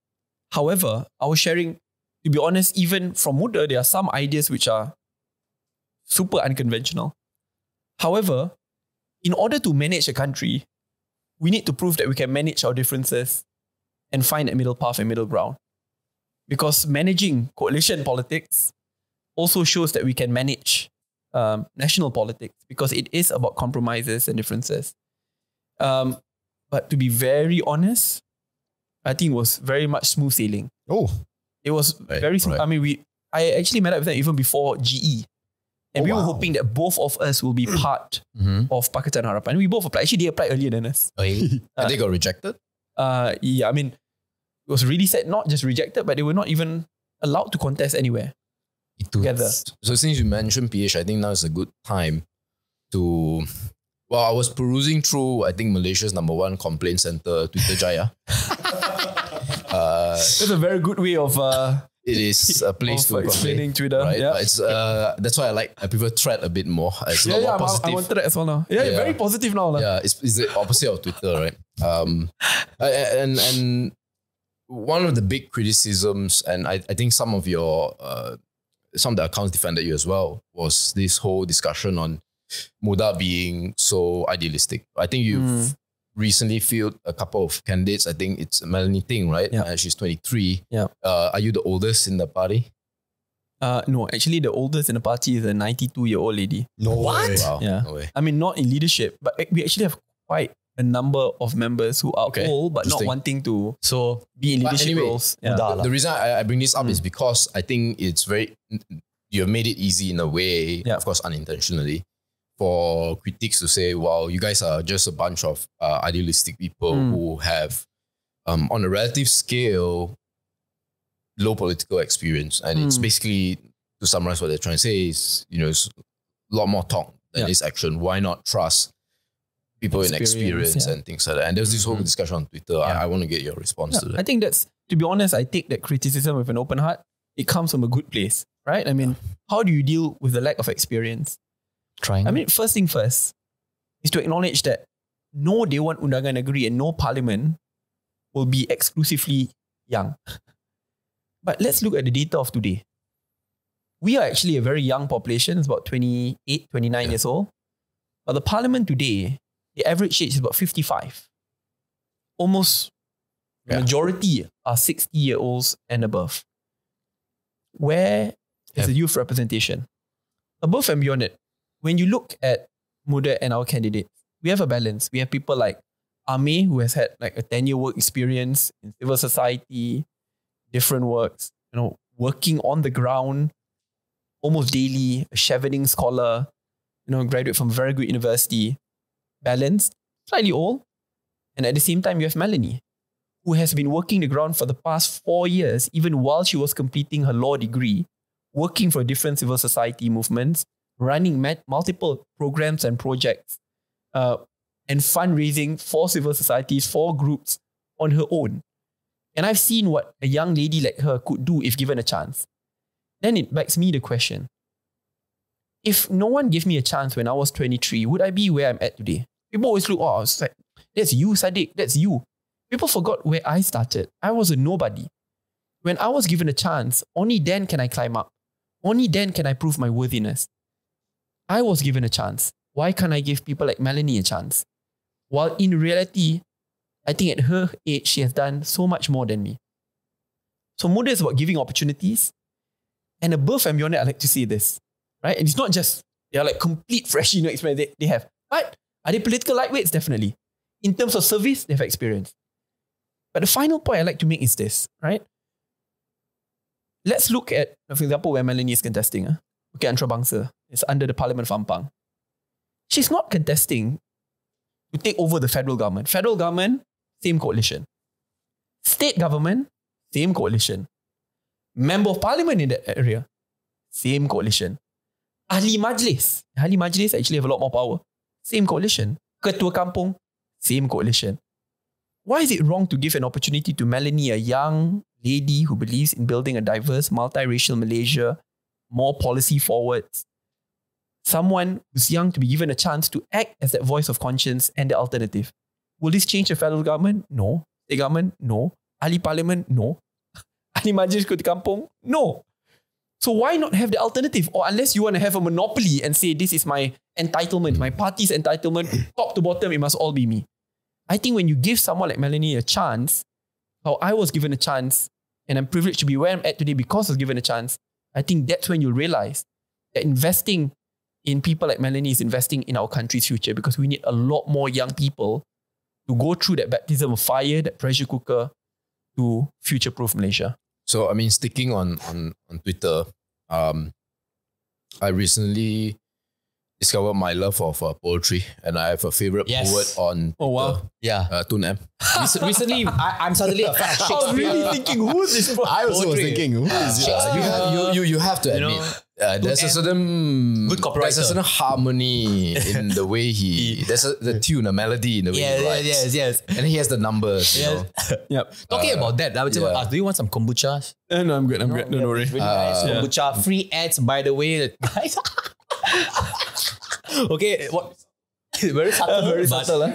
However, I was sharing, to be honest, even from Muda, there are some ideas which are super unconventional. However, in order to manage a country, we need to prove that we can manage our differences and find a middle path and middle ground. Because managing coalition politics also shows that we can manage um, national politics because it is about compromises and differences. Um, but to be very honest, I think it was very much smooth sailing.
Oh,
It was
Right,
very smooth.
right.
I mean, we I actually met up with them even before GE. And
Oh,
we were hoping that both of us will be part
Mm-hmm.
of Pakatan Harapan. We both applied. Actually, they applied earlier than us.
Okay.
and they got rejected?
Uh, yeah, I mean, it was really sad, not just rejected, but they were not even allowed to contest anywhere together.
So since you mentioned PH, I think now is a good time to. Well, I was perusing through, I think Malaysia's number one complaint center, Twitter Jaya. uh,
That's a very good way of uh,
it is a place to
explaining Twitter.
right?
Yeah.
It's uh, that's why I like I prefer thread a bit more. It's
yeah, yeah,
more
I'm-
positive.
I wanted that as well now. Yeah,
Yeah.
very positive now.
yeah, it's, it's the opposite of Twitter, right? Um, and and one of the big criticisms, and I, I think some of your uh, some of the accounts defended you as well, was this whole discussion on Muda being so idealistic. I think you've
Mm.
Recently fielded a couple of candidates. I think it's Melanie Ting, right?
Yeah.
Uh, she's 23.
Yeah.
Uh, are you the oldest in the party?
Uh, no, actually, the oldest in the party is a 92 year old lady.
No
What?
Wow.
Yeah.
No way.
I mean, not in leadership, but we actually have quite a number of members who are
Okay,
old but not
interesting.
wanting to
So
be in leadership
anyway,
roles. Yeah.
Muda lah.
The reason I, I bring this up
Mm.
is because I think it's very you have made it easy in a way,
Yeah.
of course unintentionally, for critics to say, "Wow, you guys are just a bunch of uh, idealistic people
Mm.
who have, um, on a relative scale, low political experience." And it's
Mm.
basically to summarize what they're trying to say is, you know, it's a lot more talk than
Yeah.
is action. Why not trust? People in
Experience,
experience
yeah.
and things like that. And there's this whole
Mhm.
discussion on Twitter.
Yeah.
I, I want to get your response to that.
I think that's, to be honest, I take that criticism with an open heart. It comes from a good place, right? I mean, how do you deal with the lack of experience?
Trying.
I mean, first thing first is to acknowledge that no Dewan Undangan Negeri and no parliament will be exclusively young. But let's look at the data of today. We are actually a very young population, it's about 28, 29 years old. But the parliament today, the average age is about 55. Almost the
Yeah.
majority are 60 year olds and above. Where is the youth representation? Above and beyond it, when you look at Muda and our candidates, we have a balance. We have people like Ame, who has had like a 10 year work experience in civil society, different works, you know, working on the ground almost daily, a chevening scholar, you know, graduate from a very good university, balanced, slightly old. And at the same time, you have Melanie, who has been working the ground for the past four years, even while she was completing her law degree, working for different civil society movements, running multiple programs and projects, uh, and fundraising for civil societies, for groups on her own. And I've seen what a young lady like her could do if given a chance. Then it begs me the question if no one gave me a chance when I was 23, would I be where I'm at today? People always look, oh, it's like, that's you, Saddiq, that's you. People forgot where I started. I was a nobody. When I was given a chance, only then can I climb up. Only then can I prove my worthiness. I was given a chance. Why can't I give people like Melanie a chance? While in reality, I think at her age, she has done so much more than me. So Muda is about giving opportunities. And above and beyond that, I like to see this. Right? And it's not just they're like complete fresh you know, experience they, they have. But are they political lightweights? Definitely. In terms of service, they have experience. But the final point I like to make is this, right? Let's look at, for example, where Melanie is contesting. Okay, Antarabangsa. It's under the Parliament of Ampang. She's not contesting to take over the federal government. Federal government, same coalition. State government, same coalition. Member of parliament in that area, same coalition. Ahli Majlis. Ahli Majlis actually have a lot more power. Same coalition. Ketua Kampung, same coalition. Why is it wrong to give an opportunity to Melanie, a young lady who believes in building a diverse, multiracial Malaysia, more policy forward, someone who's young to be given a chance to act as that voice of conscience and the alternative? Will this change the federal government? No. The government? No. Ahli Parliament? No. Ahli Majlis Ketua Kampung? No. So why not have the alternative? Or unless you want to have a monopoly and say this is my entitlement, my party's entitlement, top to bottom, it must all be me. I think when you give someone like Melanie a chance, how I was given a chance, and I'm privileged to be where I'm at today because I was given a chance, I think that's when you'll realize that investing in people like Melanie is investing in our country's future because we need a lot more young people to go through that baptism of fire, that pressure cooker to future proof Malaysia.
So I mean, sticking on on on Twitter, um, I recently discovered my love of uh, poetry, and I have a favorite
Yes.
poet on
Oh, wow.
Twitter,
Yeah.
uh, Tun M.
Rec- Recently, I, I'm suddenly a fan of
I was really thinking, who's this?
I also was
Poetry.
thinking, who is it?
Uh, you have you you you have to
You
admit.
know,
uh, there's a certain
Good copywriter.
There's a certain harmony in the way he. There's a the tune, a melody in the way
Yeah,
he writes.
yes, yes.
And he has the numbers. You
Yes.
know.
Yep.
Talking about that, I would say,
yeah.
uh, do you want some kombucha?
Uh, no, I'm good. I'm good. Don't worry.
It's really nice.
Yeah.
Kombucha, free ads, by the way. Guys. okay, what? Very subtle.
very
but
subtle, huh?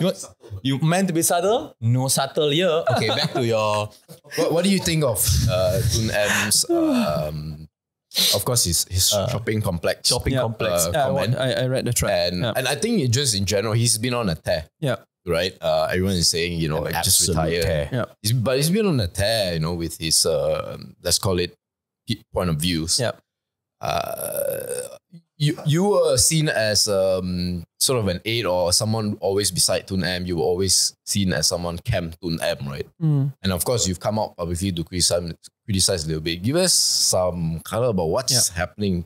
You, you meant to be subtle? No subtle here. Okay, back to your.
What, what do you think of uh, Tun M's? Um, of course, his his shopping complex.
shopping
Yeah.
complex.
Uh,
Yeah, I,
comment.
I, I read the track.
and
yeah.
and I think it just in general, he's been on a tear.
yeah.
right? Uh, everyone is saying, you know, like just
absolute
retire.
tear.
Yeah.
He's, but he's been on a tear, you know, with his uh, let's call it point of views.
Yeah.
Uh, you you were seen as um sort of an aide or someone always beside Tun M. You were always seen as someone camp Tun M, right?
Mm.
And of course, you've come out publicly to criticize, criticize a little bit. Give us some color about what's happening.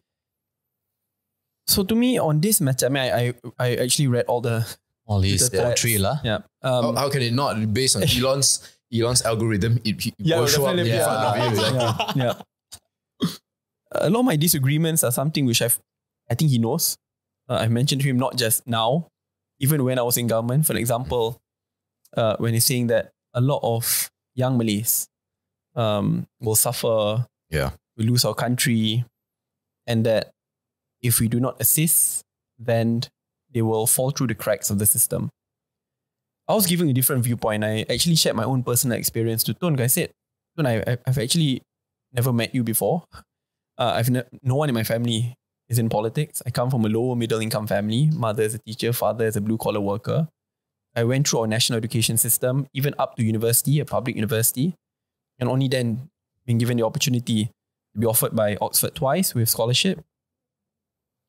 So to me, on this matter, I mean, I, I, I actually read all the
All his
the threads.
poetry, lah.
Yeah.
how,
Um,
how can it not based on Elon's Elon's algorithm? It, it
Yeah,
will show up in
definitely,
front of you.
yeah, yeah. A lot of my disagreements are something which I've, I think he knows. Uh, I've mentioned to him not just now, even when I was in government. For example, uh, when he's saying that a lot of young Malays um, will suffer,
Yeah.
we lose our country, and that if we do not assist then they will fall through the cracks of the system. I was giving a different viewpoint. I actually shared my own personal experience to Tun. I said, Tun, I, I- I've actually never met you before. Uh, I've ne- no one in my family is in politics. I come from a lower middle income family. Mother is a teacher, father is a blue collar worker. I went through our national education system, even up to university, a public university, and only then been given the opportunity to be offered by Oxford twice with scholarship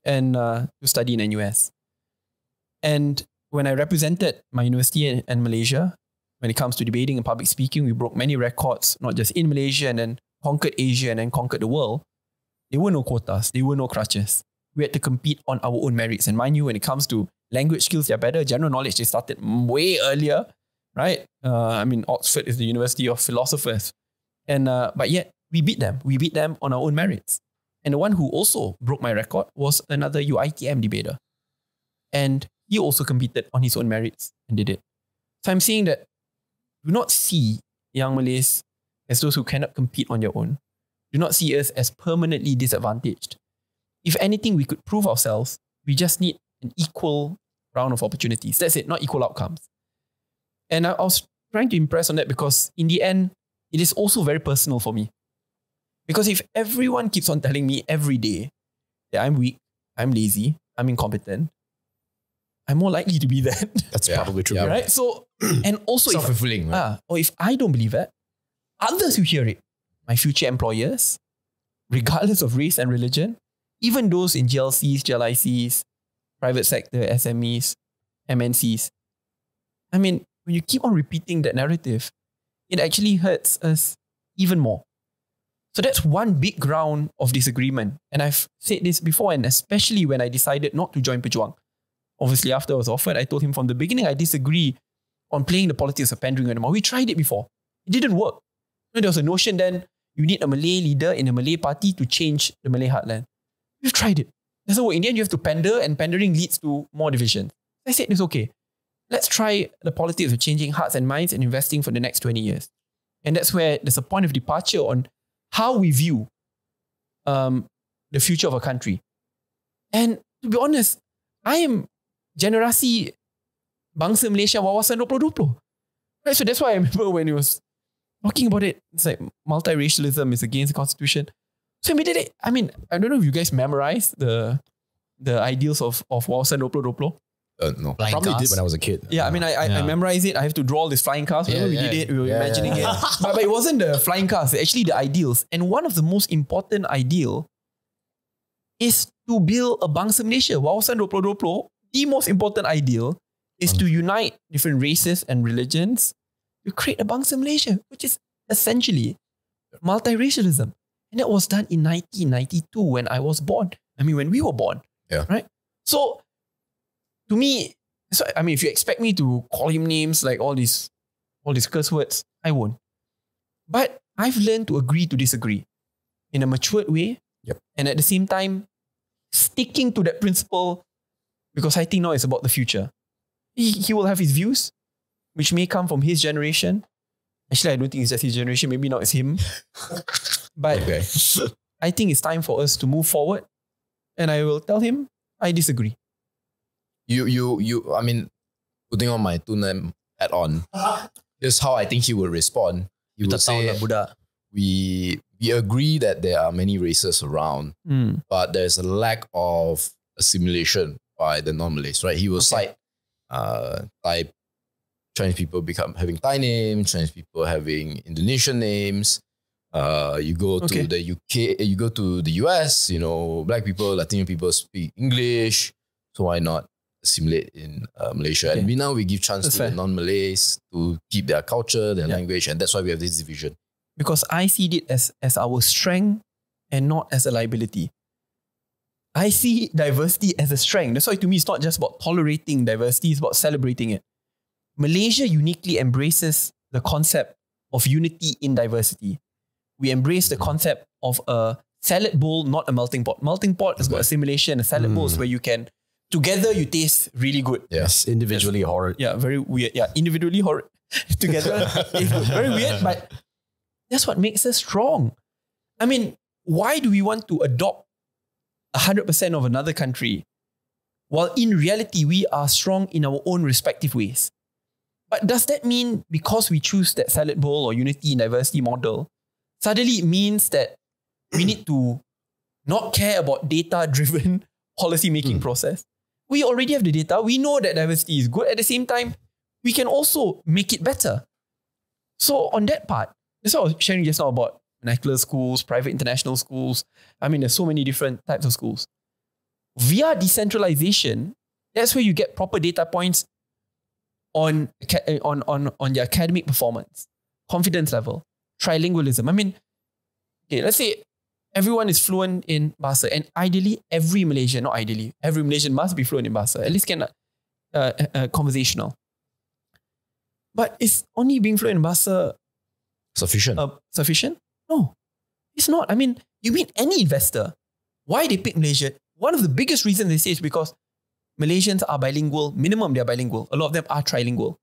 and uh, to study in NUS. And when I represented my university in, in Malaysia, when it comes to debating and public speaking, we broke many records, not just in Malaysia and then conquered Asia and then conquered the world. There were no quotas, there were no crutches. We had to compete on our own merits. And mind you, when it comes to language skills, they're better. General knowledge, they started way earlier, right? Uh, I mean, Oxford is the University of Philosophers. And uh, but yet we beat them. We beat them on our own merits. And the one who also broke my record was another UITM debater. And he also competed on his own merits and did it. So I'm saying that do not see young Malays as those who cannot compete on their own. Do not see us as permanently disadvantaged. If anything, we could prove ourselves. We just need an equal round of opportunities. That's it, not equal outcomes. And I, I was trying to impress on that because in the end, it is also very personal for me. Because if everyone keeps on telling me every day that I'm weak, I'm lazy, I'm incompetent, I'm more likely to be that.
That's
Yeah.
probably true.
Yeah.
right? So, and also, if,
Self-fulfilling, right?
ah, or if I don't believe it, others who hear it, my future employers, regardless of race and religion, even those in GLCs, GLICs, private sector, SMEs, MNCs. I mean, when you keep on repeating that narrative, it actually hurts us even more. So that's one big ground of disagreement. And I've said this before, and especially when I decided not to join Pejuang. Obviously, after I was offered, I told him from the beginning I disagree on playing the politics of pandering anymore. We tried it before. It didn't work. There was a notion then you need a Malay leader in a Malay party to change the Malay heartland. You've tried it. Doesn't work. In the end, you have to pander, and pandering leads to more division. I said it's okay. Let's try the politics of changing hearts and minds and investing for the next 20 years. And that's where there's a point of departure on how we view um, the future of a country. And to be honest, I am generasi bangsa Malaysia wawasan 2020. Right, so that's why I remember when he was talking about it, it's like multiracialism is against the constitution. So immediately, I mean, I don't know if you guys memorized the the ideals of, of wawasan 2020.
Uh, no.
Flying
Probably
cars.
did when I was a kid.
Yeah, I mean, I, I, I memorized it. I have to draw all these flying cars.
Yeah,
Remember we
yeah.
did it, we were
Yeah,
imagining
yeah.
it. but, but it wasn't the flying cars, actually the ideals. And one of the most important ideal is to build a bangsa Malaysia. Wawasan 2020, the most important ideal is to unite different races and religions to create a bangsa Malaysia, which is essentially multiracialism. And that was done in 1992 when I was born. I mean, when we were born.
Yeah.
Right? So, to me, so I mean, if you expect me to call him names like all these, all these curse words, I won't. But I've learned to agree to disagree in a matured way.
Yep.
And at the same time, sticking to that principle because I think now it's about the future. He, he will have his views, which may come from his generation. Actually, I don't think it's just his generation. Maybe not it's him. but
Okay.
I think it's time for us to move forward. And I will tell him I disagree.
You, you, you. I mean, putting on my Tun M hat on. This is how I think he will respond. He will say, we we agree that there are many races around,
Mm.
but there's a lack of assimilation by the non-Malays, right? He will cite uh, Thai Chinese people become having Thai names, Chinese people having Indonesian names. Uh, you go
Okay.
to the UK, you go to the US, you know, black people, Latino people speak English. So why not assimilate in uh, Malaysia? And we now we give chance
That's
to the non-Malays to keep their culture, their
Yeah.
language, and that's why we have this division.
because I see it as, as our strength and not as a liability. I see diversity as a strength. That's why to me it's not just about tolerating diversity, it's about celebrating it. Malaysia uniquely embraces the concept of unity in diversity. We embrace the concept of a salad bowl, not a melting pot. Melting pot is about assimilation. A salad bowl is hmm. where you can together you taste really good.
Yes.
Individually horrid.
Yeah, very weird. Yeah, individually or together. very weird, but that's what makes us strong. I mean, why do we want to adopt 100% of another country while in reality we are strong in our own respective ways. But does that mean because we choose that salad bowl or unity and diversity model, suddenly it means that we need to not care about data driven policy making hmm. process? We already have the data. We know that diversity is good. At the same time, we can also make it better. So on that part, that's what I was sharing just now about vernacular schools, private international schools. I mean, there's so many different types of schools. Via decentralization, that's where you get proper data points on, eh, on, on, on their academic performance, confidence level, trilingualism. I mean, okay, let's say everyone is fluent in Bahasa and ideally every Malaysian, not ideally, every Malaysian must be fluent in Bahasa, at least can uh, uh, uh, conversational. But is only being fluent in Bahasa
Sufficient.
uh, sufficient? No, it's not. I mean, you meet any investor. Why they pick Malaysia? One of the biggest reasons they say is because Malaysians are bilingual. Minimum, they're bilingual. A lot of them are trilingual,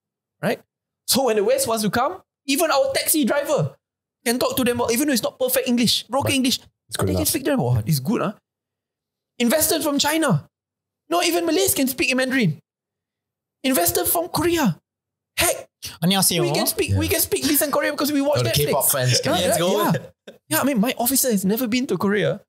right? So when the West wants to come, even our taxi driver can talk to them, even though it's not perfect English, broken English.
It's good
they can
enough.
speak to them. Oh, it's good, huh? Investors from China. No, even Malays can speak in Mandarin. Investor from Korea. Heck,
안녕하세요.
we can speak. We can speak decent Korean because we watch
Oh, the
Netflix.
K-pop fans can
Yeah,
Let's go.
Yeah. yeah, I mean, my officer has never been to Korea,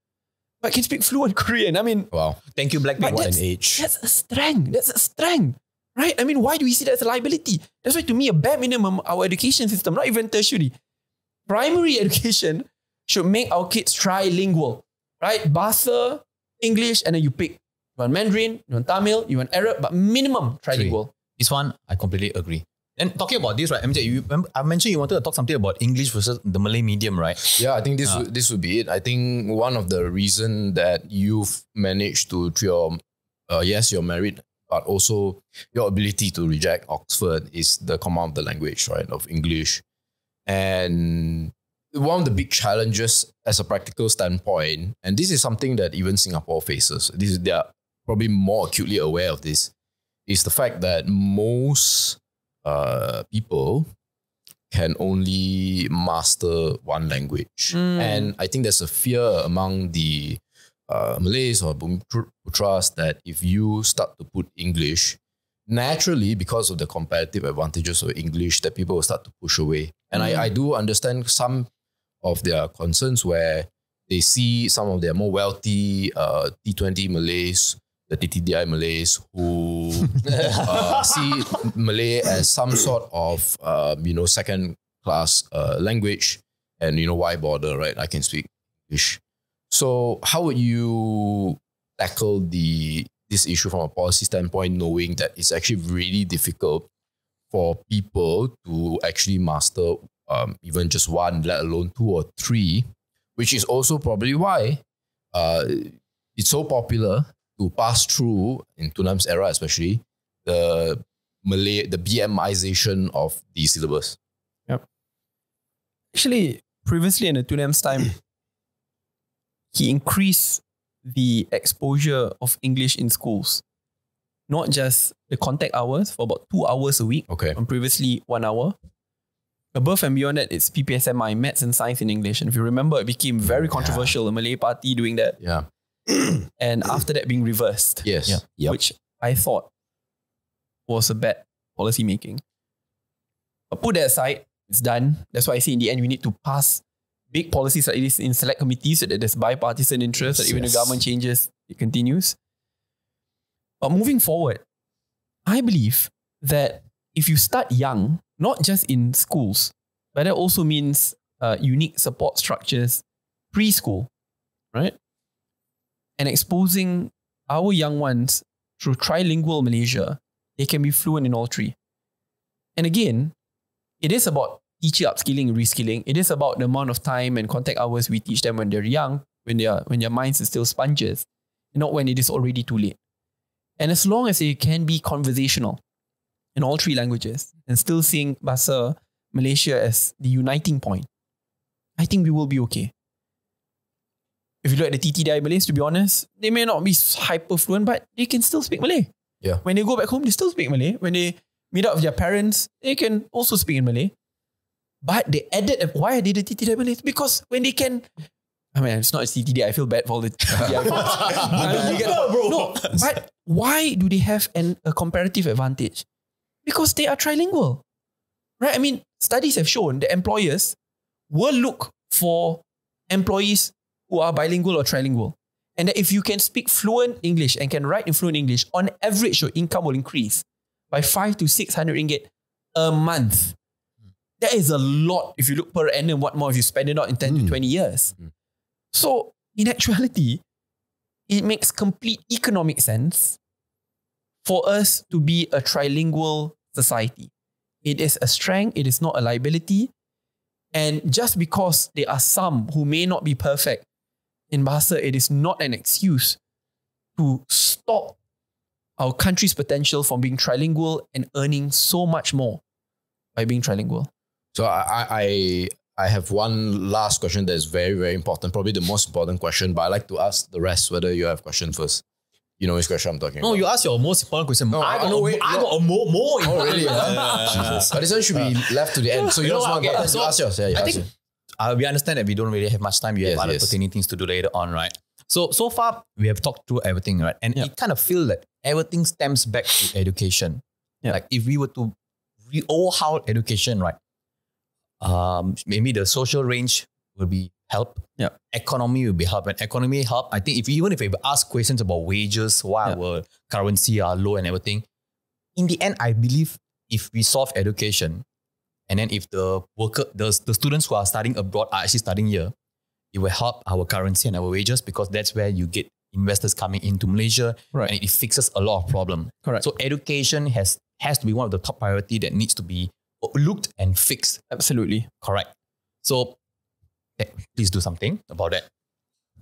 but can speak fluent Korean. I mean,
Wow.
Thank you, Blackpink.
What
that's,
an age.
that's a strength. That's a strength, right? I mean, why do we see that as a liability? That's why, to me, a bare minimum, our education system, not even tertiary, primary education should make our kids trilingual, right? Bahasa, English, and then you pick. You want Mandarin, you want Tamil, you want Arab, but minimum trilingual.
This one, I completely agree. And talking about this, right, MJ, you remember, I mentioned you wanted to talk something about English versus the Malay medium, right?
Yeah, I think this would this would be it. I think one of the reason that you've managed to your uh, yes, your merit, but also your ability to reject Oxford is the command of the language, right, of English. And one of the big challenges as a practical standpoint, and this is something that even Singapore faces, this is they are probably more acutely aware of this, is the fact that most uh, people can only master one language.
Mm.
And I think there's a fear among the uh, Malays or Bumiputras that if you start to put English, naturally, because of the competitive advantages of English, that people will start to push away. And
Mm.
I, I do understand some of their concerns where they see some of their more wealthy uh, T20 Malays, the TTDI Malays, who uh, see Malay as some sort of uh, you know second class uh, language, and you know why bother, right? I can speak English. So how would you tackle the this issue from a policy standpoint, knowing that it's actually really difficult for people to actually master um, even just one, let alone two or three, which is also probably why uh, it's so popular to pass through in Tun M's era, especially the Malay, the BMization of the syllabus. Yep.
Actually, previously in the Tun M's time, he increased the exposure of English in schools. Not just the contact hours for about two hours a week,
Okay.
from previously one hour. Above and beyond that, it's PPSMI, Maths and Science in English. And if you remember, it became very controversial, a Malay party doing that.
Yeah.
And after that being reversed,
Yes.
Yeah.
Yep.
which I thought was a bad policy making. But put that aside, it's done. That's why I say in the end, we need to pass big policies like this in select committees so that there's bipartisan interest,
Yes,
that even
yes.
the government changes, it continues. But moving forward, I believe that if you start young, not just in schools, but that also means uh, unique support structures preschool, right? And exposing our young ones through trilingual Malaysia, they can be fluent in all three. And again, it is about teacher upskilling reskilling. It is about the amount of time and contact hours we teach them when they're young, when they are when their minds are still sponges, not when it is already too late. And as long as they can be conversational in all three languages and still seeing Bahasa Malaysia as the uniting point, I think we will be okay. If you look at the TTDI Malays, to be honest, they may not be hyper fluent, but they can still speak Malay.
Yeah.
When they go back home, they still speak Malay. When they meet up with their parents, they can also speak in Malay. But they added, why they did the TTDI Malays? Because when they can, I mean, it's not a CTD. I feel bad for all the TDI folks. I mean, you get- No, but why do they have an, a comparative advantage? Because they are trilingual, right? I mean, studies have shown that employers will look for employees who are bilingual or trilingual. And that if you can speak fluent English and can write in fluent English, on average, your income will increase by five to 600 ringgit a month. That is a lot if you look per annum, what more if you spend it out in 10 to
Mm.
20 years.
Mm.
So, in actuality, it makes complete economic sense for us to be a trilingual society. It is a strength, it is not a liability. And just because there are some who may not be perfect in Bahasa, it is not an excuse to stop our country's potential from being trilingual and earning so much more by being trilingual.
So I, I I have one last question that is very very important, probably the most important question. But I like to ask the rest whether you have question first. You know which question I'm talking
No,
about.
you ask your most important question.
No,
I
I-
got,
no, wait,
I
no.
got a more, more
Oh
important
really?
one.
huh? But this one should be left to the end. So you,
You
know
know
what?
what? Okay,
you
so
ask yours. Yeah, you
I
ask
think-
yours.
Uh, we understand that we don't really have much time. We have
Yes,
other
yes.
pertaining things to do later on, right? So so far we have talked through everything, right? And
Yeah.
it kind of feel that everything stems back to education.
Yeah.
Like if we were to re overhaul education, right? Um, maybe the social range will be help.
Yeah.
Economy will be help. And economy help. I think if even if we ask questions about wages, why
Yeah.
our currency are low and everything, in the end, I believe if we solve education, and then if the worker, the, the students who are studying abroad are actually studying here, it will help our currency and our wages because that's where you get investors coming into Malaysia
Right.
and it fixes a lot of problem.
Correct.
So education has has to be one of the top priority that needs to be looked and fixed.
Absolutely.
Correct. So eh, please do something about that.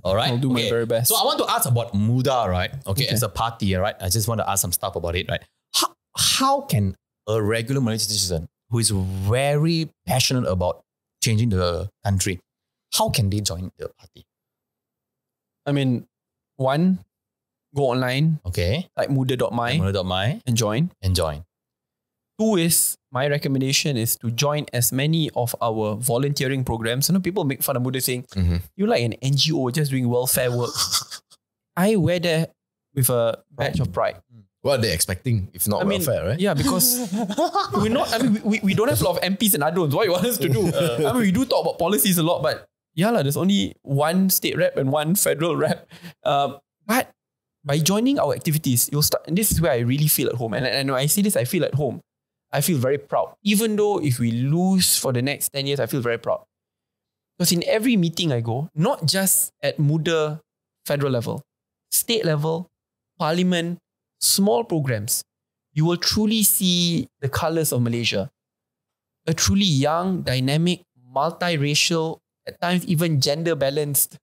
All right.
I'll do my very best.
So I want to ask about Muda, right? Okay,
Okay.
as a party, right? I just want to ask some stuff about it, right? How, how can a regular Malaysian citizen who is very passionate about changing the country, how can they join the party?
I mean, one, go online,
Okay.
like muda.my
Muda.my
and join.
and join.
Two is my recommendation is to join as many of our volunteering programs. You know, people make fun of Muda saying,
Mhm.
you're like an NGO just doing welfare work. I wear that with a badge of pride.
What are they expecting if not
I mean,
welfare, right?
Yeah, because we're not, I mean, we, we don't have a lot of MPs and ADUNs. What you want us to do? I mean, we do talk about policies a lot, but yeah, lah, there's only one state rep and one federal rep. Uh, but by joining our activities, you'll start, and this is where I really feel at home. And, and when I see this, I feel at home. I feel very proud. Even though if we lose for the next 10 years, I feel very proud. Because in every meeting I go, not just at Muda federal level, state level, parliament, small programs, you will truly see the colors of Malaysia. A truly young, dynamic, multiracial, at times even gender balanced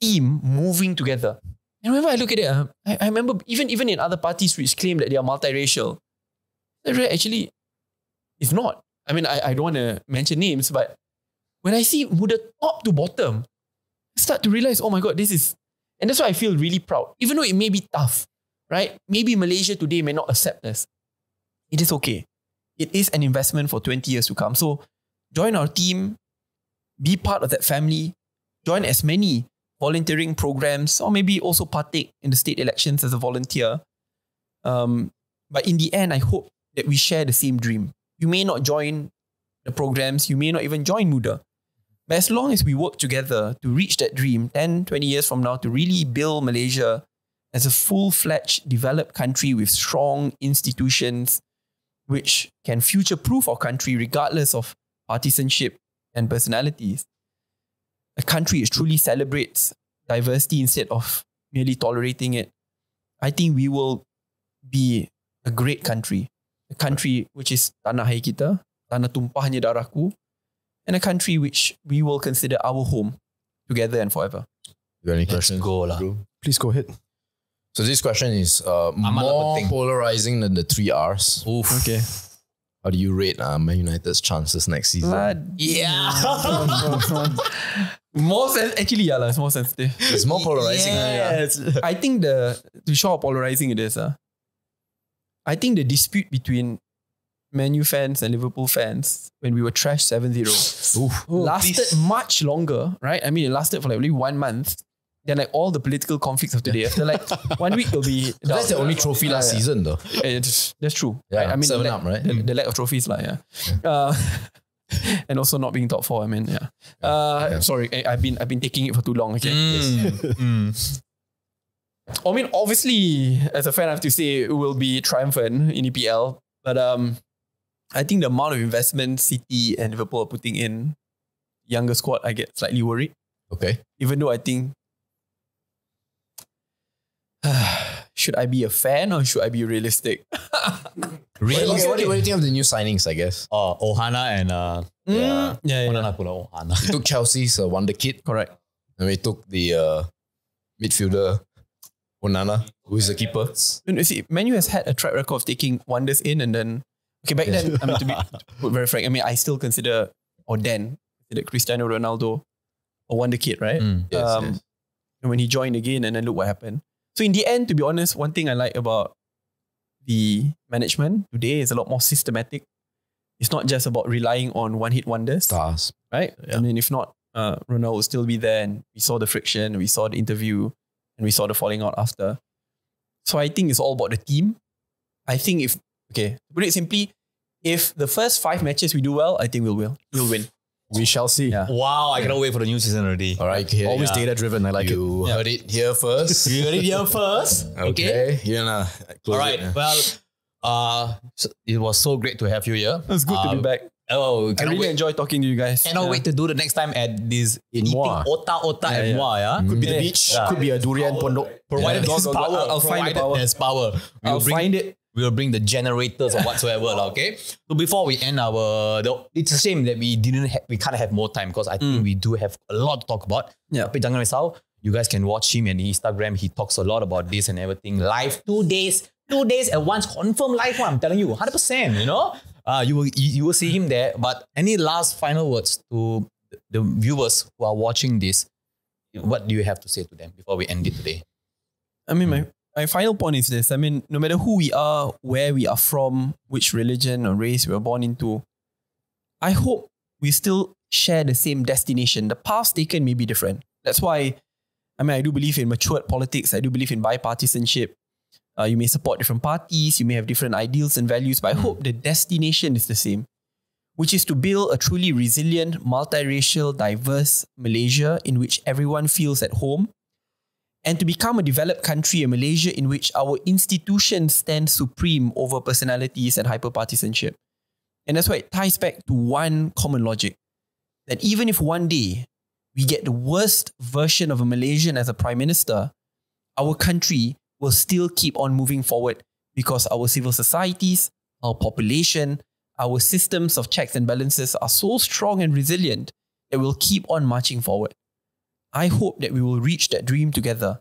team moving together. And whenever I look at it, uh, I, I remember even, even in other parties which claim that they are multiracial, actually is not. I mean, I, I don't want to mention names, but when I see Muda top to bottom, I start to realize, oh my God, this is, and that's why I feel really proud. Even though it may be tough, right? Maybe Malaysia today may not accept us. It is okay. It is an investment for 20 years to come. So join our team, be part of that family, join as many volunteering programs, or maybe also partake in the state elections as a volunteer. Um, but in the end, I hope that we share the same dream. You may not join the programs, you may not even join Muda. But as long as we work together to reach that dream 10, 20 years from now, to really build Malaysia as a full fledged developed country with strong institutions which can future proof our country regardless of partisanship and personalities. A country which truly celebrates diversity instead of merely tolerating it. I think we will be a great country. A country which is tanah air kita, tanah tumpahnya darahku, and a country which we will consider our home together and forever.
You got any
Let's
questions?
go lah.
Please go ahead.
So this question is uh, more polarizing than the three R's.
Oof.
Okay.
How do you rate uh, Man United's chances next season?
Yeah.
more sen- actually, yeah, lah, it's more sensitive.
It's more polarizing.
Yes.
I think the to show how polarizing it is, uh, I think the dispute between Manu fans and Liverpool fans when we were trashed 7-0 lasted much longer, right? I mean, it lasted for like only one month. Then like all the political conflicts of today. After like one week, it'll be
That's the only trophy last
Yeah, yeah.
season, though.
Yeah, that's true.
Yeah,
I, I mean, the,
seven
lack-
up, right?
the, the lack of trophies, like yeah, Uh, and also not being top four. I mean, yeah. Uh, Sorry, I, I've been I've been taking it for too long. Okay.
Mm.
I mean, obviously, as a fan, I have to say it will be triumphant in EPL. But um, I think the amount of investment City and Liverpool are putting in younger squad, I get slightly worried.
Okay.
Even though I think, should I be a fan or should I be realistic?
Really?
Okay, what, do you, what do you think of the new signings, I guess?
Uh, Onana and uh,
Yeah, yeah, yeah.
Onana pula Onana.
We took Chelsea's uh, wonder kid,
correct.
and we took the uh, midfielder, Onana, who is the keeper.
You see, Manu has had a track record of taking wonders in and then okay back then. I mean to be to very frank, I mean I still consider or then considered Cristiano Ronaldo a wonder kid, right?
Mm.
Yes,
um,
yes.
And when he joined again, and then look what happened. So in the end, to be honest, one thing I like about the management today is a lot more systematic. It's not just about relying on one hit wonders,
Stars.
right?
Yeah.
I mean, if not, uh, Ronaldo will still be there, and we saw the friction, we saw the interview, and we saw the falling out after. So I think it's all about the team. I think if okay, to put it simply, if the first five matches we do well, I think we'll will we'll win.
We shall see.
Yeah.
Wow, I cannot wait for the new season already.
All right, here, always
Yeah.
data driven. I like
You
it. heard it here first.
You heard it here first.
okay. Yeah, nah.
All right.
it, yeah.
Well, uh, so- it was so great to have you here.
It's good to
Uh,
be back.
Oh,
I really
wait.
enjoy talking to you guys.
Cannot
Yeah.
wait to do the next time at this
In
eating
Muar.
otak otak
Yeah,
at
yeah.
Muar, yeah.
Could be the beach.
Yeah.
Could be a durian pondok.
Provided
Yeah.
there's power.
I'll- I'll find the
provided
power.
there's power. We'll
I'll find it.
We'll bring the generators or whatsoever, lah, okay? So before we end our, the, it's a shame that we didn't, ha- we can't have more time because I think we do have a lot to talk about.
Yeah.
Tapi jangan risau, you guys can watch him on Instagram. He talks a lot about this and everything. Live two days, two days at once, confirm live one. I'm telling you, hundred percent. You know, uh, you will you, you will see him there. But any last final words to the viewers who are watching this? What do you have to say to them before we end it today?
I mean, my, my final point is this. I mean, no matter who we are, where we are from, which religion or race we were born into, I hope we still share the same destination. The paths taken may be different. That's why, I mean, I do believe in matured politics. I do believe in bipartisanship. Uh, you may support different parties, you may have different ideals and values, but I hope the destination is the same, which is to build a truly resilient, multiracial, diverse Malaysia in which everyone feels at home and to become a developed country, a Malaysia in which our institutions stand supreme over personalities and hyperpartisanship. And that's why it ties back to one common logic that even if one day we get the worst version of a Malaysian as a prime minister, our country will still keep on moving forward because our civil societies, our population, our systems of checks and balances are so strong and resilient that we'll keep on marching forward. I hope that we will reach that dream together.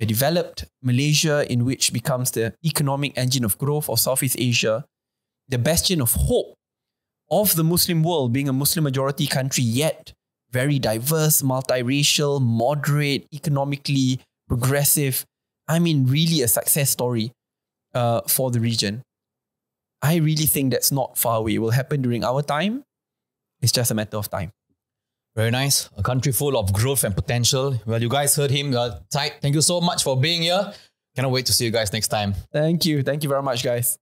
A developed Malaysia in which becomes the economic engine of growth of Southeast Asia, the bastion of hope of the Muslim world being a Muslim majority country, yet very diverse, multiracial, moderate, economically progressive. I mean, really a success story uh, for the region. I really think that's not far away. It will happen during our time. It's just a matter of time.
Very nice. A country full of growth and potential. Well, you guys heard him. Uh. Thank you so much for being here. Cannot wait to see you guys next time.
Thank you. Thank you very much, guys.